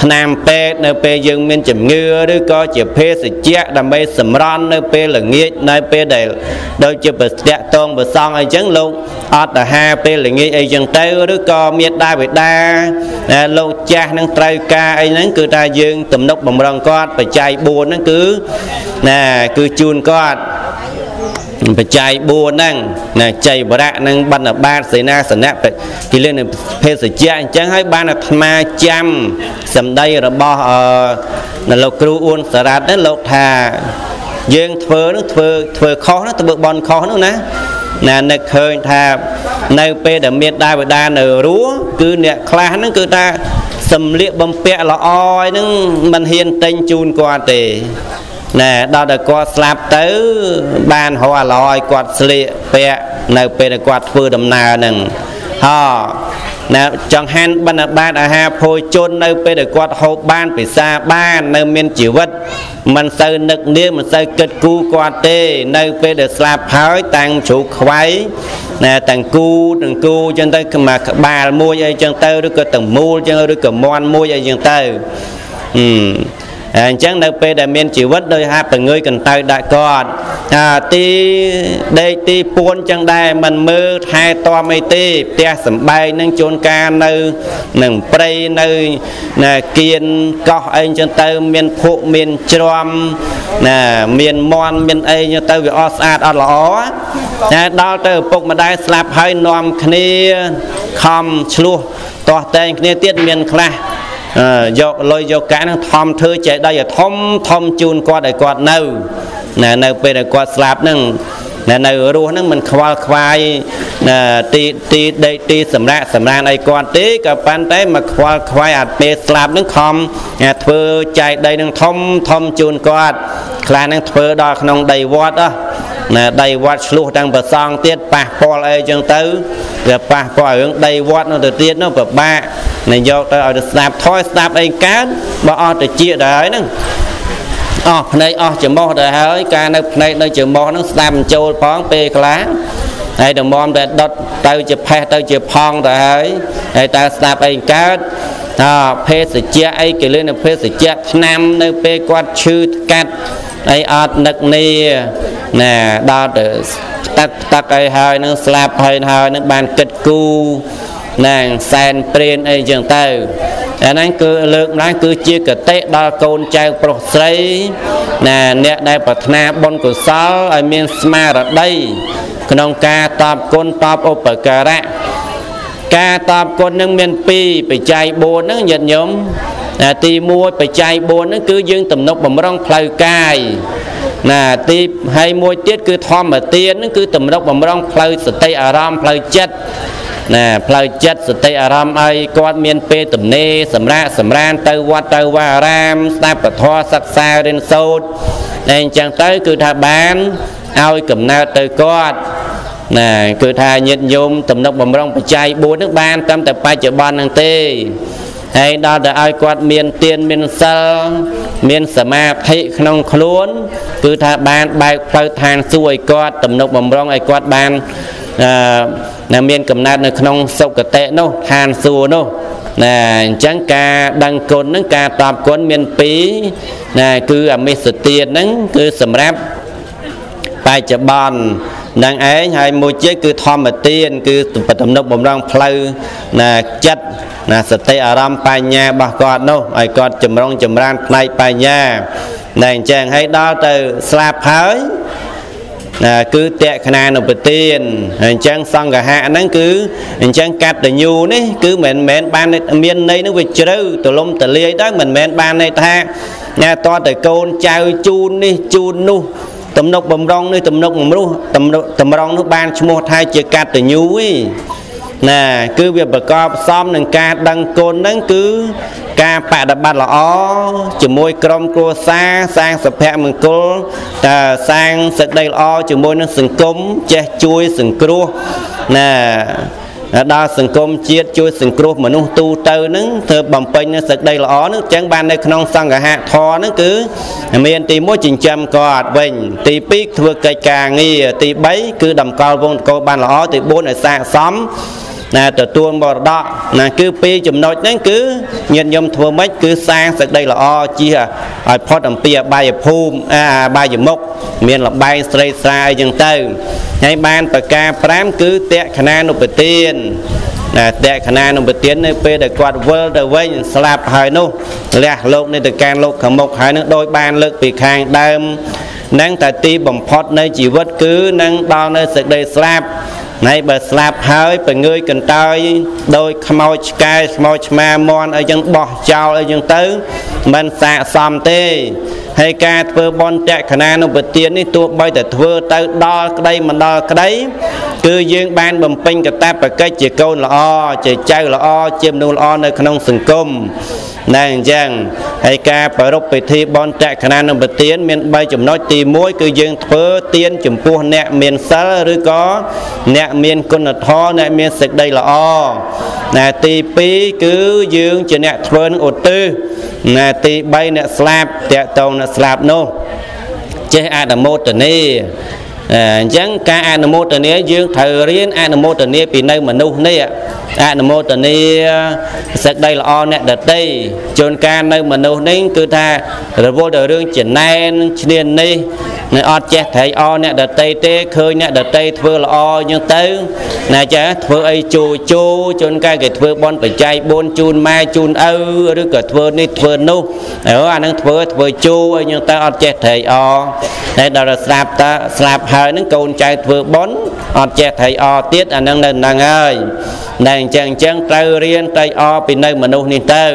ឆ្នាំពេទ្យនៅពេលយើងមានជំងឺឬក៏ជាភេសជ្ជៈដើម្បីសម្រន់នៅពេលល្ងាចនៅពេលដែលដូចជាប្រស្ទាក់តងប្រសងអីចឹងលោកអត់ទៅហាពេលល្ងាចអីចឹងទៅឬក៏មានដាវេដាលោកចាស់នឹងត្រូវការអីហ្នឹងគឺថាយើងទំនុកបំរុងគាត់បច្ច័យ4ហ្នឹងគឺណាគឺជូនគាត់ បច្ច័យ4ហ្នឹងណាចៃវរៈនិងបណ្ឌបាតសេនាសនៈគេលេងនៅភេសជ្ជៈអញ្ចឹងហើយបានអាត្មាចាំសម្ដីរបស់អឺលោកគ្រូអ៊ួនសារ៉ាត់ហ្នឹងលោកថាយើងធ្វើនឹងធ្វើធ្វើខុសហ្នឹងធ្វើបន់ខុសហ្នឹងណាណានឹកឃើញថានៅពេលដែលមានដាវតានៅរស់គឺអ្នកខ្លះហ្នឹងគឺថាសំលៀកបំពាក់ល្អឯហ្នឹងមិនហ៊ានទិញជូនគាត់ទេ ណែដល់តែគាត់ស្លាប់ទៅ បានរកអាឡឲ្យគាត់ស្លៀកពាក់នៅពេលដែលគាត់ធ្វើដំណើរហ្នឹងហោណាចង្ហាន់បណ្ឌបាតអាហារភោជន នៅ ពេលដែលគាត់ហូបបានពិសាបាន នៅមានជីវិតមិនសូវនឹកនាមិនសូវគិតគូរគាត់ទេ នៅពេលដែលស្លាប់ហើយតាំងជ្រូកខ្វៃណាតាំងគូទាំងគូចឹងទៅមកក្បាលមួយអីចឹងទៅឬក៏ទាំងមូលចឹងឬក៏មន់មួយអីចឹងទៅអឺ អញ្ចឹងនៅពេលដែលមានជីវិតដោយហាប់ងើយកន្តើយដាក់គាត់អាទីដេកទីពួនចឹងដែរមិនមើលថែទាំអីទេផ្ទះសំបែងនឹងជួនកាលនៅនឹងព្រៃនៅណាគៀនកោះអីចឹងទៅមានភក់មានជ្រាំណាមានមន់មានអីចឹងទៅវាអត់ស្អាតអត់ល្អណាដល់ទៅឪពុកម្ដាយស្លាប់ហើយនាំគ្នាខំឆ្លោះតោះតែងគ្នាទៀតមានខ្លះ យកលុយយកកាក់ហ្នឹងធំធ្វើចេតីឲ្យធំធំជូនគាត់ឲ្យគាត់នៅណានៅពេលដែលគាត់ស្លាប់ហ្នឹងណានៅរស់ហ្នឹងមិនខ្វល់ខ្វាយទីទីដេកទីសម្រាប់សម្រានអីគាត់ទេក៏ប៉ុន្តែមកខ្វល់ខ្វាយអាពេលស្លាប់ហ្នឹងខំធ្វើចែកដីនឹងធំធំជូនគាត់ខ្លះហ្នឹងធ្វើដល់ក្នុងដីវត្តហ៎ណាដីវត្តឆ្លោះទាំងប្រសងទៀតប៉ះពាល់អីចឹងទៅវាប៉ះពាល់រឿងដីវត្តនោះទៅទៀតនោះពិបាក ណាយកទៅឲ្យទៅស្ដាប់ថយស្ដាប់អីកើតបើអត់ទៅជាទៅហើយហ្នឹងអស់ភ្នែកអស់ច្រមុះទៅហើយការនៅភ្នែកនៅច្រមុះហ្នឹងស្ដាប់បញ្ចូលផងពេលខ្លះហើយតម្រាំតែដុតទៅជាផេះទៅជាផង់ទៅហើយហើយតើស្ដាប់អីកើតថាភេសជ្ជៈអីគេលឿននៅភេសជ្ជៈឆ្នាំនៅពេលគាត់ឈឺកាត់អីអត់នឹកនីណាដល់ទៅតាក់តាក់អីហើយនឹងស្លាប់ហើយហើយនឹងបានគិតគូ ណាសែនព្រានអីចឹងទៅអាហ្នឹងគឺលើកម្ដងគឺជាកតិដល់កូនចៅប្រុសស្រីណាអ្នកដែលប្រាថ្នាបុណ្យកុសលឲ្យមានស្មារតីក្នុងការតបគុណតបឧបការៈការតបគុណនឹងមាន2បច្ច័យ4ហ្នឹងញាតិញោមទី1បច្ច័យ4ហ្នឹងគឺយើងទំនុកបំរុងផ្លូវកាយណាទីហើយមួយទៀតគឺធម្មទានហ្នឹងគឺទំនុកបំរុងផ្លូវសតិអារម្មណ៍ផ្លូវចិត្ត ណាផ្លូវចិត្តសតិអារម្មណ៍ឲ្យគាត់មានពេលទំនេរសម្រាប់សម្រានទៅវត្តទៅវាអារាម ស្ដាប់ពធសិក្សារៀនសូត្រតែអញ្ចឹងទៅគឺថាបានឲ្យកំណើតទៅគាត់ណាគឺថាញាតិញោមទំនុកបំរុងបច្ច័យ4នឹងបានតាមតែបច្ចុប្បន្ននឹងទេហើយដល់ទៅឲ្យគាត់មានទានមានសិលមានសមាធិក្នុងខ្លួន គឺថាបានបែកផ្លូវឋានសួគ៌ឲ្យគាត់ទំនុកបំរុងឲ្យគាត់បាន អឺមានកំណត់នៅក្នុងសុគតិនោះឋានសួគ៌នោះណាអញ្ចឹងការដឹងគុណហ្នឹងការតបគុណមាន2ណាគឺអមិសទានហ្នឹងគឺសម្រាប់បច្ចុប្បន្ននឹងឯងហើយមួយទៀតគឺធម្មទានគឺទំនុកបំរុងផ្លូវណាចិត្តណាសតិអារម្មណ៍បញ្ញារបស់គាត់នោះឲ្យគាត់ចម្រុងចម្រើនផ្នែកបញ្ញាតែអញ្ចឹងហើយដល់ទៅស្លាប់ហើយណា គឺតេក្ខណានុពទានអញ្ចឹងសង្ឃហៈហ្នឹងគឺអញ្ចឹងកតញ្ញូនេះគឺមិនមែនបានមានន័យនឹងវាជ្រៅទលំទលាយទៅមិនមែនបានន័យថាញ៉ាតតែកូនចៅជូននេះជូននោះទំនុកបំរុងនេះទំនុកបំរុះតម្រង់នោះបានឈ្មោះថាជាកតញ្ញូឯង ណាគឺវាប្រកបផ្សំនឹងការដឹងគុណហ្នឹងគឺការបដិបត្តិល្អជាមួយក្រុមគ្រួសារសាងសុភមង្គលតើសាងសេចក្តីល្អជាមួយនឹងសង្គមចេះជួយសង្គ្រោះណាដល់សង្គមជាតិជួយសង្គ្រោះមនុស្សទូទៅហ្នឹងធ្វើបំពេញនូវសេចក្តីល្អហ្នឹងអញ្ចឹងបាននៅក្នុងសង្ឃហៈធរហ្នឹងគឺមានទី1ចិញ្ចឹមគាត់វិញទី2ធ្វើកិច្ចការងារទី3គឺតម្កល់វងតកោបានល្អទី4ឲ្យស័ក្តិសម ណាទទួលមរតកណាគឺពីរចំណុចហ្នឹងគឺញាតិញោមធ្វើម៉េចគឺសាងសេចក្តីល្អជាឲ្យផុតអំពីអបាយភូមិអាបាយមុខមានលបែងស្រីស្រាយអញ្ចឹងទៅហើយបានប្រការ5គឺតេខណានុពទានណាតេខណានុពទាននៅពេលដែលគាត់វិលទៅវិញស្លាប់ហើយនោះលះលោកនៃទៅការលោកខាងមុខហើយនឹងដោយបានលើកពីខាងដើមនឹងតែទីបំផុតនៃជីវិតគឺនឹងដល់នៅសេចក្តីស្លាប់ ណៃបើស្លាប់ហើយពងើយកន្តើយដោយខ្មោចឆ្កែខ្មោចឆ្មាមន់អីចឹងបោះចោលអីចឹងទៅមិនស័កសមទេហើយការធ្វើបន់តក្ខណានុពទាននេះទោះបីតែធ្វើទៅដល់ក្តីមិនដល់ក្តីគឺយើងបានបំពេញកតបកិច្ចជាកូនល្អជាចៅល្អជាមនុស្សល្អនៅក្នុងសង្គមណែអញ្ចឹងហើយការប្រពៃពិធីបន់តក្ខណានុពទានមាន3ចំណុចទី1គឺយើងធ្វើទានចំពោះអ្នកមានសិលឬក៏អ្នកមានគុណធម៌អ្នកមានសេចក្តីល្អណាទី2គឺយើងជាអ្នកធ្វើនឹងឧទ្ទិសណាទី3អ្នកស្លាប់តកតងអ្នកស្លាប់នោះចេះអនុមោទនា អញ្ចឹងការអនុមោទនាយើងត្រូវរៀនអនុមោទនាពីនៅមនុស្សនេះអនុមោទនាសេចក្តីល្អអ្នកដតីជួនកាលនៅមនុស្សនេះគឺថារវល់ដល់រឿងចំណែនឈ្នាននេះនៅអត់ចេះត្រេកអរអ្នកដតីទេឃើញអ្នកដតីធ្វើល្អអញ្ចឹងទៅណាចាធ្វើអីជូជូជួនកាលគេធ្វើបន់បច្ច័យ4ជូនម៉ែជូនឪឬក៏ធ្វើនេះធ្វើនោះអើអានឹងធ្វើធ្វើជូអីអញ្ចឹងទៅអត់ចេះត្រេកអរតែដល់ស្លាប់តស្លាប់ហើយនឹងកូនចៅធ្វើបន់អត់ចេះត្រេកអរទៀតអានឹងនៅនឹងហើយតែអញ្ចឹងអញ្ចឹងត្រូវរៀនត្រេកអរពីនៅមនុស្សនេះទៅ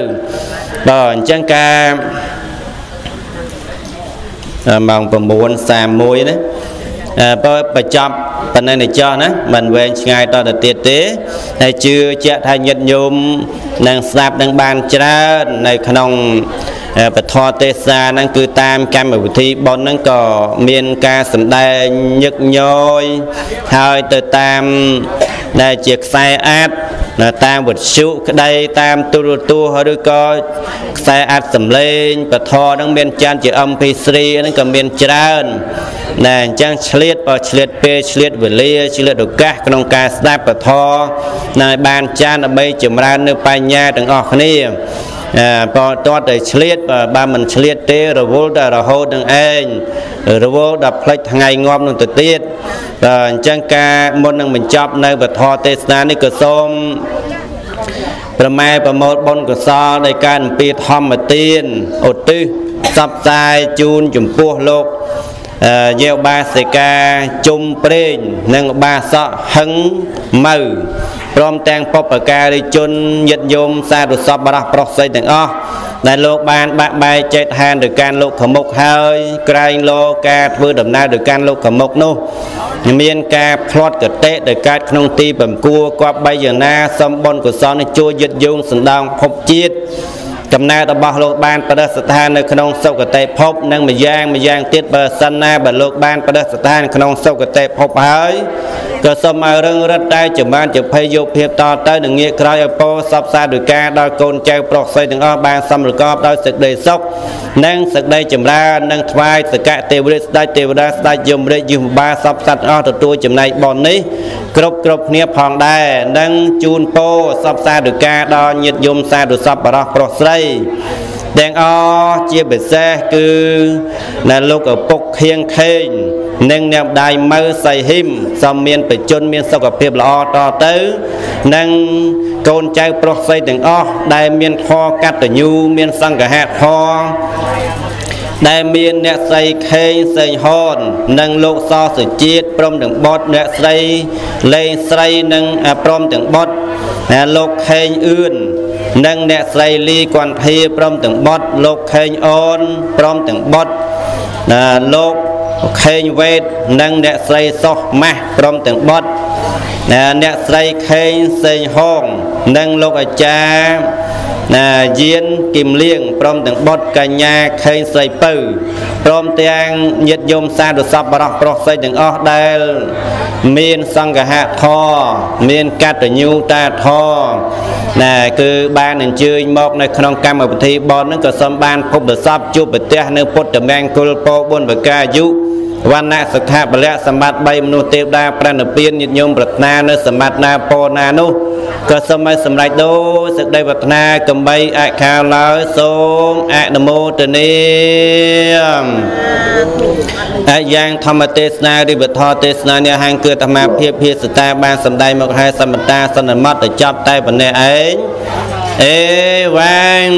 បាទអញ្ចឹងការម៉ោង9:31ណាបើបញ្ចប់ប៉ុណ្ណឹងនេះចោះណាមិនវែងឆ្ងាយតទៅទៀតទេហើយជឿជាក់ថាញាតិញោមនឹងស្ដាប់នឹងបានច្រើននៅក្នុង ពធទេសាហ្នឹងគឺតាមកម្មវិធីប៉ុនហ្នឹងក៏មានការសម្ដែងញឹកញយហើយទៅតាមដែលជាខ្សែអាចនៅតាមវិទ្យុក្តីតាមទូរទស្សន៍ឬក៏ខ្សែអាចសម្លេងពធហ្នឹងមានចានជា MP3 ហ្នឹងក៏មានច្រើនណែអញ្ចឹងឆ្លៀតបើឆ្លៀតពេលឆ្លៀតវេលាឆ្លៀតឱកាសក្នុងការស្ដាប់ពធនៅបានចានដើម្បីចម្រើននៅបញ្ញាទាំងអស់គ្នា បើតតតែឆ្លៀតបើមិនឆ្លៀតទេរវល់តែរហូតនឹងឯងរវល់ដល់ផ្លិចថ្ងៃងាប់នឹងទៅទៀតបាទអញ្ចឹងការមុននឹងបញ្ចប់នៅពធទេសនានេះក៏សូមប្រម៉ែប្រមូលបុណ្យកុសលនៃការអំពីធម្មទានឧទ្ទិសសពផ្សាយជូនចំពោះលោក ជាឧបាសិកាជុំព្រេងនិងឧបាសកហឹងម៉ៅព្រមទាំងបុព្វការីជនញាតិញោមសាធុសពបរោះប្រុសស្រីទាំងអស់ដែលលោកបានបាក់បែកចេតហានទៅកាន់លោកខមុខហើយក្រែងលោការធ្វើដំណើរទៅកាន់លោកខមុខនោះមានការផ្្លាត់កតិទៅកើតក្នុងទីបំគួរគប្បីយ៉ាងណាសំបុនកុសលនេះជួយយឹតយងសណ្ដោងភពជាតិ ចំណែករបស់លោកបានប្រតិស្ថាននៅក្នុងសុគតិភពនិងម្យ៉ាងម្យ៉ាងទៀតបើសិនណាបើលោកបានប្រតិស្ថានក្នុងសុគតិភពហើយក៏សូមឲ្យរឹងរឹតតែចម្បានជាភ័យយោភាពតទៅនឹងងាកក្រោយឲ្យពោសពសាដោយការដល់កូនចៅប្រុសស្រីទាំងអស់បានសម្រកបដោយសេចក្តីសុខនិងសេចក្តីចម្រើននិងថ្វាយសកៈទេវរាជស្ដេចទេវតាស្ដេចយមរាជយមបាសពសត្វអស់ទទួលចំណែកបននេះគ្រប់គ្រប់គ្នាផងដែរនិងជូនពោសពសាដោយការដល់ញាតិយមសាទុសពបរោះប្រុសស្រីទាំងអស់ជាពិសេសគឺនៅលោកឪពុកខៀងខេងនិងអ្នកម្ដាយម៉ៅសៃហ៊ីមសំមានបជនមានសុខភាពល្អតទៅនិងកូនចៅប្រុសស្រីទាំងអស់ដែលមានធម៌កតញ្ញូមានសង្ឃៈធម៌ដែលមានអ្នកស្រីខេងសេងហននិងលោកសសុជាតិព្រមទាំងបុតអ្នកស្រីលេងស្រីនិងព្រមទាំងបុតលោកខេងអឿន និងអ្នកស្រីលីគន្ធាព្រមទាំងបុតលោកខេងអូនព្រមទាំងបុតលោកខេងវេតនិងអ្នកស្រីសុសម៉ាស់ព្រមទាំងបុតអ្នកស្រីខេងសេងហងនិងលោកអាចារ្យណាយានគឹមលៀងព្រមទាំងបុតកញ្ញាខេងស្រីពៅព្រមទាំងញាតិញោមសាធុសពបរោះប្រុសស្រីទាំងអស់ដែល មានសង្ឃៈធរមានកតញ្ញូតាធរណាគឺបានអញ្ជើញមកនៅក្នុងកម្មវិធីបនហ្នឹងក៏សូមបានភពសពជួបប្រទះនៅពុទ្ធមង្គលពោបុណ្យបកាយុ វណ្ណៈសុខៈពលៈសម្បត្តិ3មនុស្សទេវតាប្រណិពានញាតិញោមប្រាថ្នានៅសម្បត្តិណាពោណានោះក៏សូមឲ្យសម្រេចដោយសេចក្តីប្រាថ្នាកំបីអខាឡើយសូមអនុមោទនាអាយ៉ាងធម្មទេសនារិបធរទេសនានេះហាងគឺអាត្មាភាពភាសតាបានសម្ដែងមកហើយសមតាសន្មតទៅចប់តែប៉ុណ្ណេះឯងអេវ៉ាំង